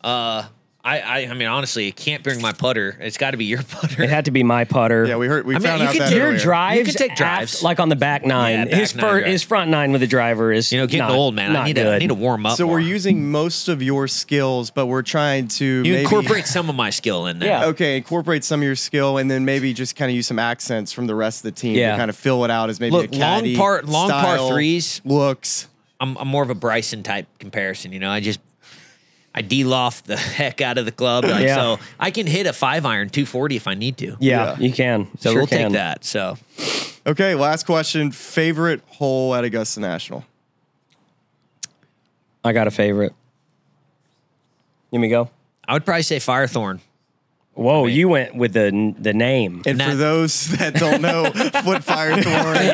uh, I, I, I mean, honestly, I can't bring my putter. It's got to be your putter. It had to be my putter. Yeah, we heard. We I mean, found you out could that do your earlier. drives. You could take af- drives. like on the back nine. Yeah, back his nine fir- drive. his front nine with the driver is you know, getting not- old, man. I need to, I good. need to warm up. So more. we're using most of your skills, but we're trying to you maybe incorporate some of my skill in there. Yeah. okay, incorporate some of your skill, and then maybe just kind of use some accents from the rest of the team Yeah. to kind of fill it out as maybe Look, a long caddy, par- long par style, threes. looks. I'm, I'm more of a Bryson type comparison. You know, I just I de-loft the heck out of the club, like, Yeah. so I can hit a five iron 240 if I need to. Yeah, Yeah. you can. So Sure we'll can. take that. So Okay, last question. Favorite hole at Augusta National? I got a favorite. Let me go. I would probably say Firethorn. Whoa, you went with the the name. And for those that don't know what Firethorn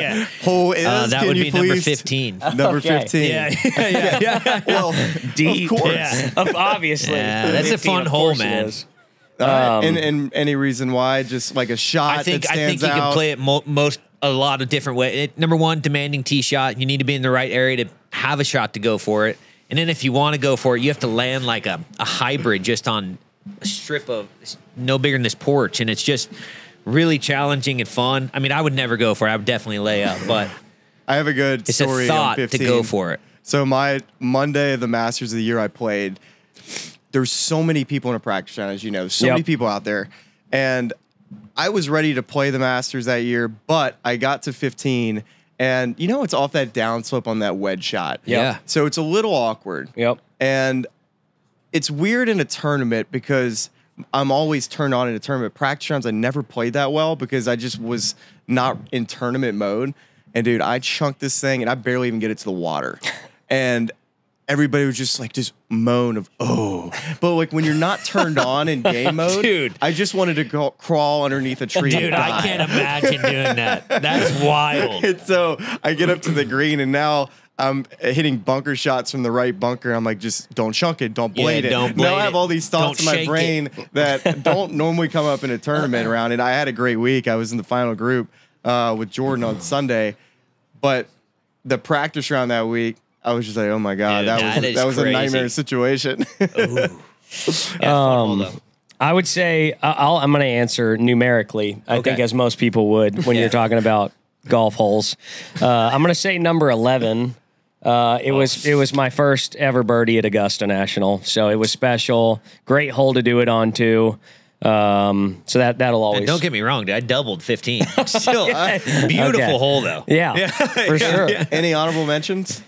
Yeah. hole is, Uh, that can would you be please number 15. Number Okay. fifteen. yeah, yeah, yeah. Well, Deep. of course. Yeah. Of- Obviously. Yeah, that's a fun of hole, man. is. All right. Um, and, and any reason why? Just like a shot I think that I think you out. can play it mo- most a lot of different ways. Number one, demanding tee shot. You need to be in the right area to have a shot to go for it. And then if you want to go for it, you have to land like a, a hybrid just on a strip of no bigger than this porch, and it's just really challenging and fun. I mean, I would never go for it. I would definitely lay up, but I have a good it's story a thought to 15. go for it. So my Monday of the Masters of the year I played, there's so many people in a practice round, as you know, so Yep. many people out there. And I was ready to play the Masters that year, but I got to 15 and you know it's off that downslope on that wedge shot. Yeah. So it's a little awkward. Yep. And it's weird in a tournament because I'm always turned on in a tournament. Practice rounds, I never played that well because I just was not in tournament mode. And dude, I chunked this thing and I barely even get it to the water. And everybody was just like, just moan of, oh. But like when you're not turned on in game mode, Dude. I just wanted to go crawl underneath a tree. and Dude, I can't imagine doing that. That's wild. And so I get up to the green and now I'm hitting bunker shots from the right bunker. I'm like, just don't chunk it, don't blade it. don't now blade I have all these thoughts Don't in my shake brain that don't normally come up in a tournament round. And I had a great week. I was in the final group uh, with Jordan on Sunday, but the practice round that week, I was just like, oh my god, Dude, that, that was that was a nightmare situation. Um, I would say I- I'll, I'm going to answer numerically. I Okay. think as most people would when Yeah. you're talking about golf holes. Uh, I'm going to say number 11. Uh, it was it was my first ever birdie at Augusta National, so it was special. Great hole to do it on too. Um, so that that'll always And don't get me wrong, dude. I doubled 15. Still, uh, beautiful Okay. hole though. yeah, for sure. Any honorable mentions?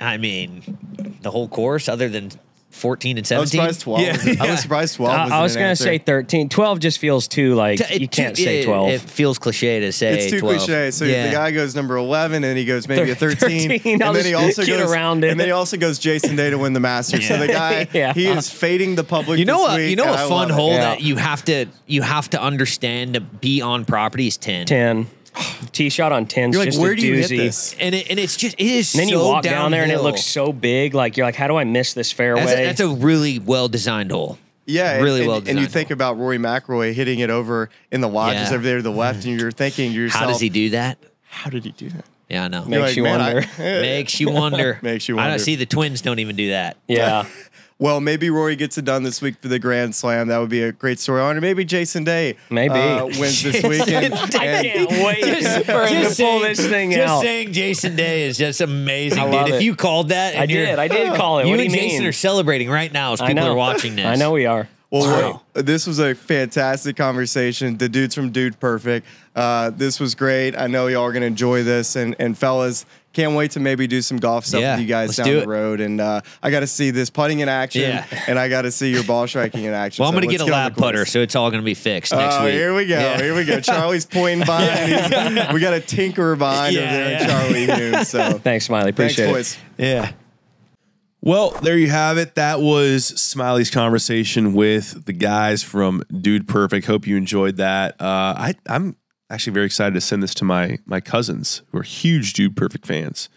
I mean, the whole course, other than 14 and 17. I was 17. surprised 12. Yeah, was- I was surprised 12. Uh, I, I was an going to answer. say 13. 12 just feels too like It- you can't it- say 12. It feels cliche to say It's too 12. cliche. So Yeah. the guy goes number 11 and he goes maybe a 13. 13, and I'll then he also get goes around it. And then he also goes Jason Day to win the Masters. So the guy, Yeah. he is fading the public. You know what? week, You know and a I fun hole Yeah. that you have to you have to understand to be on property is 10. 10. Tee shot on 10 You're like, just where a do you hit doozy. this? And it, and it's just it is And then you so walk down there and it downhill. looks so big. Like you're like, how do I miss this fairway? that's a, that's a really well designed hole. Yeah, really and, well And you designed think about Rory McIlroy hitting it over in the lodges Yeah. over there to the left, and you're thinking to yourself, How does he do that? How did he do that? Yeah, I know. Makes You're like, you "Man, I- wonder. Makes you wonder. Makes you I wonder. don't see the twins don't even do that. yeah. Well, maybe Rory gets it done this week for the Grand Slam. That would be a great story on. Or maybe Jason Day Maybe. uh, wins this weekend. I can't wait for him to pull this thing just out. saying Jason Day is just amazing, I dude. love If it. you called that, I you're- did. I did call it. You what do and you Jason mean? are celebrating right now as people are watching this. I know we are. Well, this was a fantastic conversation. The dudes from Dude Perfect. Uh, this was great. I know y'all are going to enjoy this. And, and fellas, can't wait to maybe do some golf stuff Yeah, with you guys down do the road. And uh, I got to see this putting in action. Yeah. And I got to see your ball striking in action. Well, I'm going to get a on LAB putter, so it's all going to be fixed next Oh, week. here we go. Yeah. Here we go. Charlie's pointing behind. He's- we got a tinkerer behind Yeah, over there, yeah. Charlie Hulme. So Thanks, Smylie. thanks, Appreciate it. boys. Yeah. Well, there you have it. That was Smylie's conversation with the guys from Dude Perfect. Hope you enjoyed that. Uh, I, I'm actually very excited to send this to my my cousins who are huge Dude Perfect fans.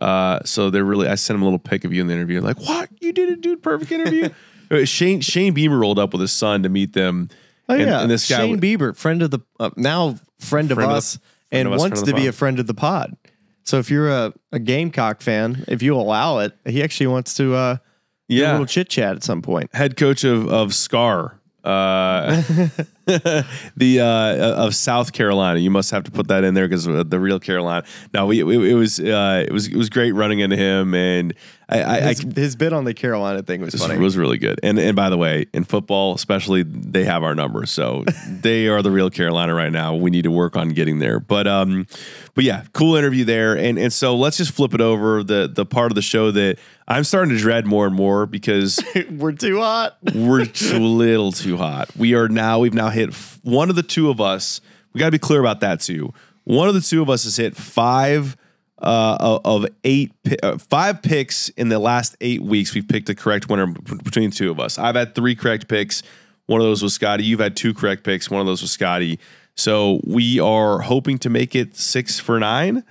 Uh, so they're really. I sent them a little pic of you in the interview. Like, what you did a Dude Perfect interview? Uh, Shane Shane Beamer rolled up with his son to meet them. Oh and, yeah, and this guy Shane Beamer, friend of the uh, now friend of Friend of the- us, friend and of us, wants to be pod. a friend of the pod. So if you're a, a Gamecock fan, if you allow it, he actually wants to uh, a Yeah. little chit chat at some point. head coach of of Scar, uh, the uh, of South Carolina. You must have to put that in there because the real Carolina. No, we, it, it was uh, it was it was great running into him, and I, I, I His, his bit on the Carolina thing was funny. was really good. And and by the way, in football, especially, they have our numbers, so they are the real Carolina right now. We need to work on getting there. But um, but yeah, cool interview there. And and so let's just flip it over the the part of the show that I'm starting to dread more and more because We're too hot. we're too little too hot. We are now we've now hit f- one of the two of us. We got to be clear about that too. One of the two of us has hit five uh, of- eight uh, five picks in the last eight weeks. We've picked the correct winner between the two of us. I've had three correct picks. One of those was Scottie. You've had two correct picks. One of those was Scottie. So we are hoping to make it six for nine.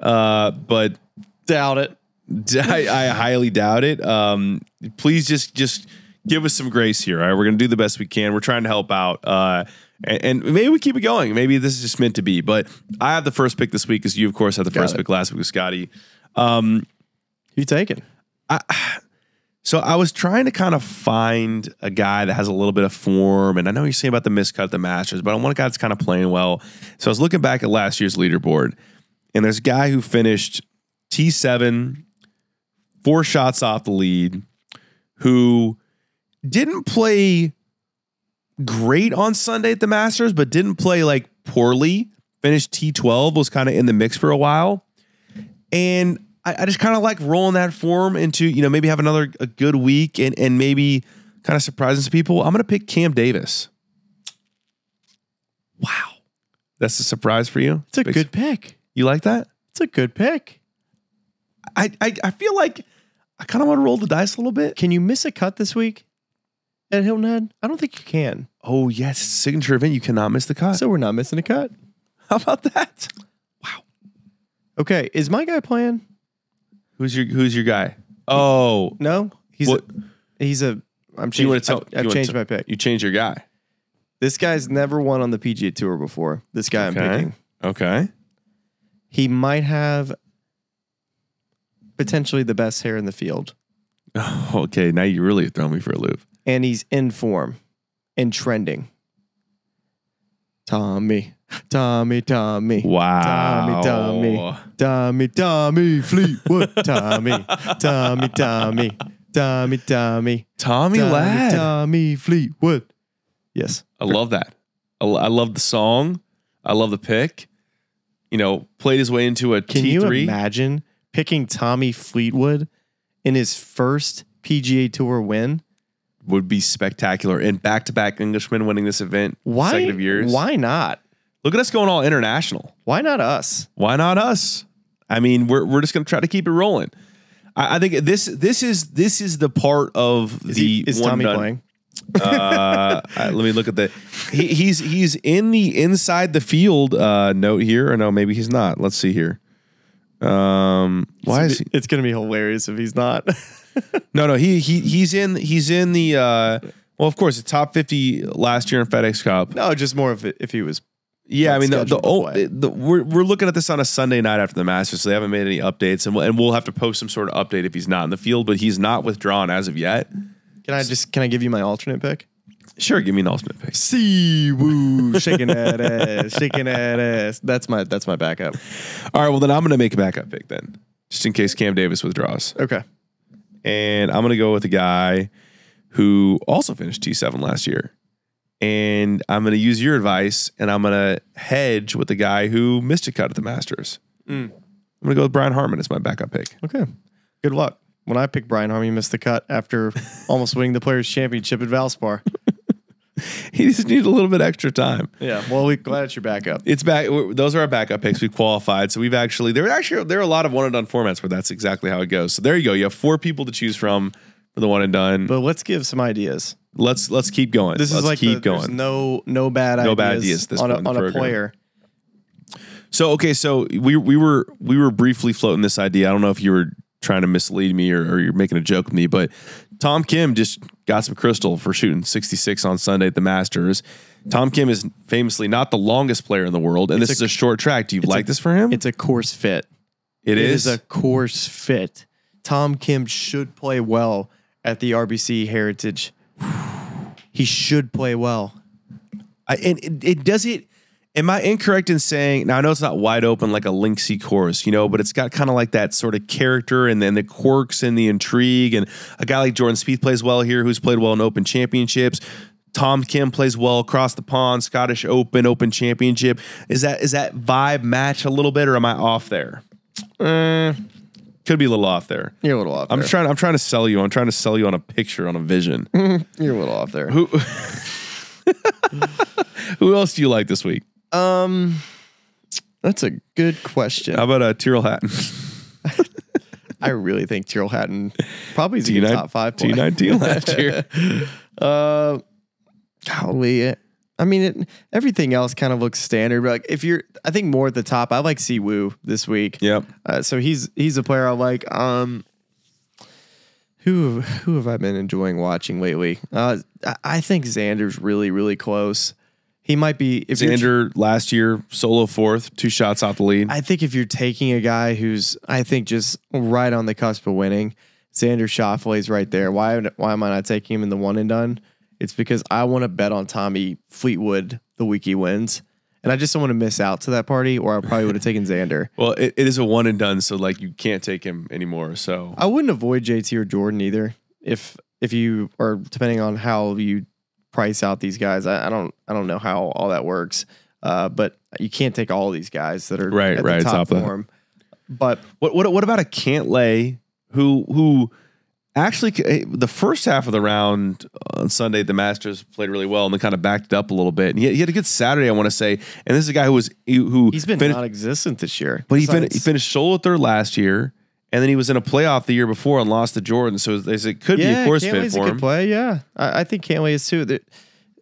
Uh, but Doubt it. I, I highly doubt it. Um, please just just give us some grace here. All right, we're gonna do the best we can. We're trying to help out, uh, and, maybe we keep it going. Maybe this is just meant to be. But I have the first pick this week, because you, of course, had the first it. pick last week with Scottie. You taking? So I was trying to kind of find a guy that has a little bit of form, and I know you're saying about the miscut at the Masters, but I want a guy that's kind of playing well. So I was looking back at last year's leaderboard, and there's a guy who finished T7, four shots off the lead, who didn't play great on Sunday at the Masters, but didn't play like poorly. Finished T12, was kind of in the mix for a while. And I, I just kind of like rolling that form into, you know, maybe have another a good week and and maybe kind of surprising some people. I'm gonna pick Cam Davis. Wow. That's a surprise for you? It's a good pick. You like that? It's a good pick. I I, I feel like I kind of want to roll the dice a little bit. Can you miss a cut this week at Hilton Head? I don't think you can. Oh yes, signature event. You cannot miss the cut. So we're not missing a cut. How about that? Wow. Okay, is my guy playing? Who's your Who's your guy? Oh, No, he's What- a, he's a. I'm do you want changing. to tell? I've, you I've wanna changed tell- my pick. You changed your guy. This guy's never won on the PGA Tour before. This guy I'm Okay. picking. Okay. He might have potentially the best hair in the field, Okay. Now you really throw me for a loop. And he's in form and trending. Tommy, Tommy, Tommy. Wow. Tommy, Tommy, Tommy, Tommy, Fleetwood, Tommy, Tommy, Tommy, Tommy, Tommy, Tommy Tommy, Ladd. Tommy, Fleetwood. Yes, I love that. I, I love the song. I love the pick. You know, played his way into a Can T you imagine picking Tommy Fleetwood in his first PGA Tour win? Would be spectacular. And back to back Englishmen winning this event Why? consecutive years. Why not? Look at us going all international. Why not us? Why not us? I mean, we're we're just gonna try to keep it rolling. I, I think this this is this is the part of Is, the he, is Tommy done- playing? uh, let me look at the. He, he's he's in the inside the field uh, note here. Or no, maybe he's not. Let's see here. Um, why is he? It's gonna be hilarious if he's not. No, no. He he he's in he's in the. Uh, well, of course, the top fifty last year in FedEx Cup. no, just more if it, if he was. Yeah, I mean the, the, scheduled to the we're we're looking at this on a Sunday night after the Masters, so they haven't made any updates, and we'll, and we'll have to post some sort of update if he's not in the field, but he's not withdrawn as of yet. Can I just can I give you my alternate pick? Sure, give me an alternate pick. Si Woo, shaking that ass, shaking that ass. That's my that's my backup. All right, well then I'm going to make a backup pick then, just in case Cam Davis withdraws. Okay. And I'm gonna go with a guy who also finished T7 last year. And I'm gonna use your advice, and I'm gonna hedge with the guy who missed a cut at the Masters. Mm. I'm gonna go with Brian Harman as my backup pick. Okay. Good luck. When I picked Brian Harman, he missed the cut after almost winning the Players Championship at Valspar. He just needed a little bit extra time. Yeah. Well, we're glad it's your backup. It's back. Those are our backup picks. We qualified, so we've actually there are actually there are a lot of one and done formats where that's exactly how it goes. So there you go. You have four people to choose from for the one and done. But let's give some ideas. let's let's keep going. This let's is like keep the, going. no no bad No ideas bad ideas this on a, point in the on a player. So okay, so we we were we were briefly floating this idea. I don't know if you were trying to mislead me or, or you're making a joke with me, but Tom Kim just got some crystal for shooting 66 on Sunday at the Masters. Tom Kim is famously not the longest player in the world, and this a- is a short track. Do you like this for him? It's a course fit. it is. a course fit. Tom Kim should play well at the RBC Heritage. He should play well. I, and it, it does it. Am I incorrect in saying now? I know it's not wide open like a Linksy course, you know, but it's got kind of like that sort of character and then the quirks and the intrigue. And a guy like Jordan Spieth plays well here, who's played well in Open Championships. Tom Kim plays well across the pond, Scottish Open, Open Championship. Is that is that vibe match a little bit, or am I off there? Eh. Could be a little off there. You're a little off. I'm there. trying. I'm trying to sell you. I'm trying to sell you on a picture, on a vision. You're a little off there. Who? Who else do you like this week? Um, that's a good question. How about uh, Tyrrell Hatton? I really think Tyrrell Hatton probably is T9 top five player. T19 last year. Uh, golly, I mean, it, everything else kind of looks standard. But like, if you're, I think more at the top. I like Si Woo this week. Yep. Uh, so he's he's a player I like. Um, who who have I been enjoying watching lately? Uh, I, I think Xander's really really close. He might be if Xander last year solo fourth, two shots off the lead. I think if you're taking a guy who's, I think just right on the cusp of winning, Xander Schauffele's right there. Why? Why am I not taking him in the one and done? It's because I want to bet on Tommy Fleetwood the week he wins, and I just don't want to miss out to that party. Or I probably would have taken Xander. well, it, it is a one and done, so like you can't take him anymore. So I wouldn't avoid JT or Jordan either. If if you are depending on how you price out these guys, I, I don't I don't know how all that works. Uh, but you can't take all these guys that are Right, at right, the top top of that. form. But what what what about a Cantlay who who actually eh, the first half of the round on Sunday the Masters played really well and then kind of backed it up a little bit. And he, he had a good Saturday, I want to say. And this is a guy who was who he's been finished, non-existent this year. but he, fin- he Besides- finished solo third last year. And then he was in a playoff the year before and lost to Jordan. So it could be a course fit Cantlay's a for good him. play. Yeah, I, I think Cantley is too.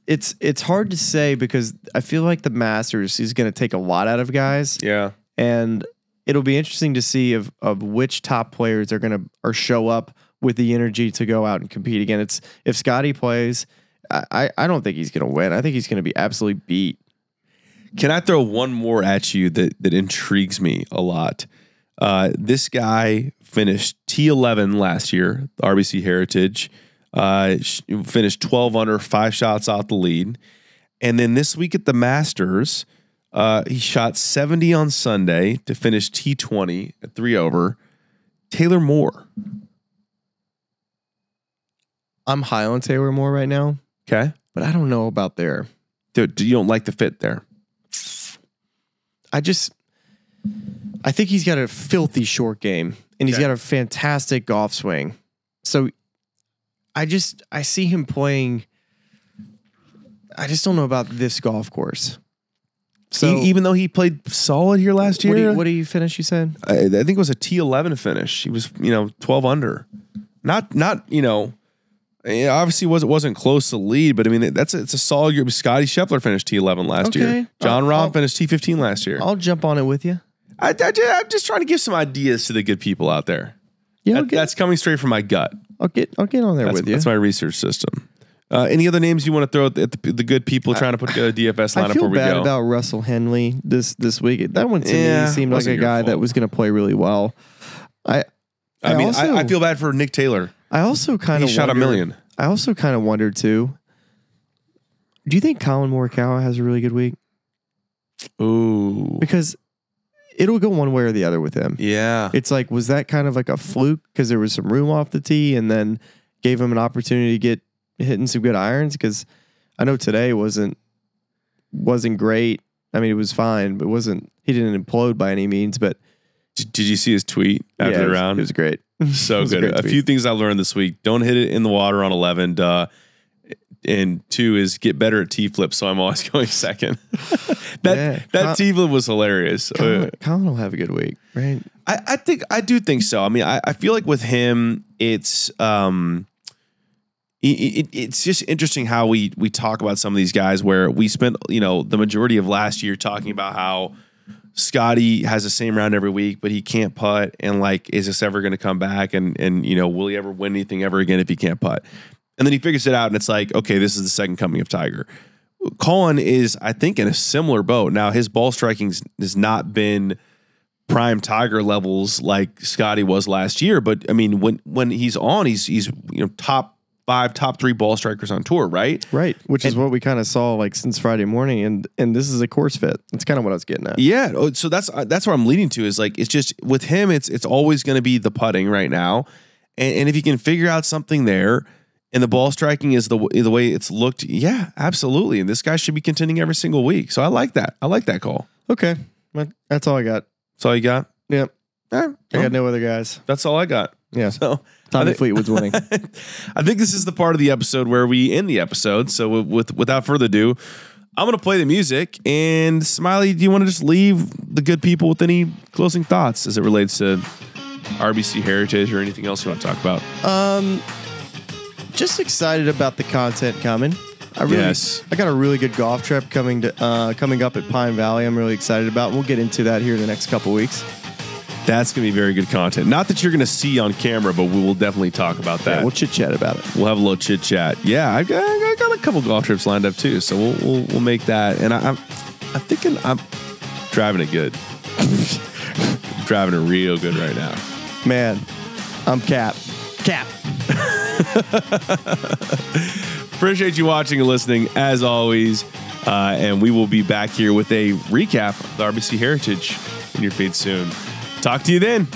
It's it's hard to say because I feel like the Masters is going to take a lot out of guys, Yeah. and it'll be interesting to see of of which top players are going to or show up with the energy to go out and compete again. It's if Scottie plays, I I, I don't think he's going to win. I think he's going to be absolutely beat. Can I throw one more at you that that intrigues me a lot? Uh, this guy finished T11 last year, RBC Heritage. Uh, finished 12 under, five shots off the lead, and then this week at the Masters, uh, he shot 70 on Sunday to finish T20 at three over. Taylor Moore. I'm high on Taylor Moore right now, Okay, but I don't know about there. Dude, you don't like the fit there. I just I think he's got a filthy short game and he's Okay. got a fantastic golf swing. So I just I see him playing I just don't know about this golf course. So E- even though he played solid here last what do, year, you, what do you finish you said? I, I think it was a T11 finish. He was, you know, 12 under. Not, not, you know, obviously was it wasn't close to lead, but I mean that's a, it's a solid year. Scottie Scheffler finished T11 last Okay. year. Jon Rahm I'll- finished T15 last year. I'll jump on it with you. I, I, am just trying to give some ideas to the good people out there. Yeah, That- get, that's coming straight from my gut. I'll get I'll get on there That's, with you. that's my research system. Uh, any other names you want to throw at the, the, good people trying to put together a DFS lineup I feel bad go? about Russell Henley this this week. That one to Yeah, me seemed like a guy that was going to play really well. I I, mean, also- I, I feel bad for Nick Taylor. I also kind of shot a million. I also kind of wondered too. Do you think Collin Morikawa has a really good week? Ooh, Because it'll go one way or the other with him. yeah. It's like was that kind of like a fluke because there was some room off the tee and then gave him an opportunity to get hitting some good irons? Because I know today wasn't wasn't great. I mean, it was fine, but it wasn't. He didn't implode by any means, but Did did you see his tweet after yeah, the round? it was great. So It was a good. great A, few things I learned this week. Don't hit it in the water on 11. Duh. And two is get better at T flip. So I'm always going second. that Yeah. that T flip was hilarious. Uh, Collin, Collin will have a good week, right? I, I think I do think so. I mean, I, I feel like with him, it's um, it, it, it's just interesting how we we talk about some of these guys where we spent you know the majority of last year talking about how Scottie has the same round every week, but he can't putt, and like, is this ever going to come back? And and you know, will he ever win anything ever again if he can't putt? And then he figures it out, and it's like, okay, this is the second coming of Tiger. Collin is, I think, in a similar boat now. His ball striking has not been prime Tiger levels like Scottie was last year. But I mean, when when he's on, he's he's you know top five, top three ball strikers on tour, right? Right, which is what we kind of saw like since Friday morning, and and this is a course fit. That's kind of what I was getting at. Yeah. oh, So that's uh, that's where I'm leading to is like it's just with him, it's it's always going to be the putting right now, and, and if you can figure out something there, and the ball striking is the the way it's looked, yeah, absolutely. And this guy should be contending every single week. So I like that. I like that call. Okay, that's all I got. That's all you got. Yep. I got no other guys. That's all I got. Yeah, So Tommy think- Fleetwood's winning. I think this is the part of the episode where we end the episode. So with, with without further ado, I'm going to play the music. And Smylie, do you want to just leave the good people with any closing thoughts as it relates to RBC Heritage or anything else you want to talk about? Um, just excited about the content coming. I really, Yes. I got a really good golf trip coming to uh, coming up at Pine Valley. I'm really excited about. We'll get into that here in the next couple weeks. That's going to be very good content. Not that you're going to see on camera, but we will definitely talk about that. Yeah, we'll chit chat about it. We'll have a little chit chat. Yeah, I got, I got a couple golf trips lined up too, so we'll we'll, we'll make that. And I, I'm I'm thinking I'm driving it good. driving it real good right now. Man, I'm Cap. Cap. Appreciate you watching and listening as always, uh, and we will be back here with a recap of the RBC Heritage in your feed soon. Talk to you then.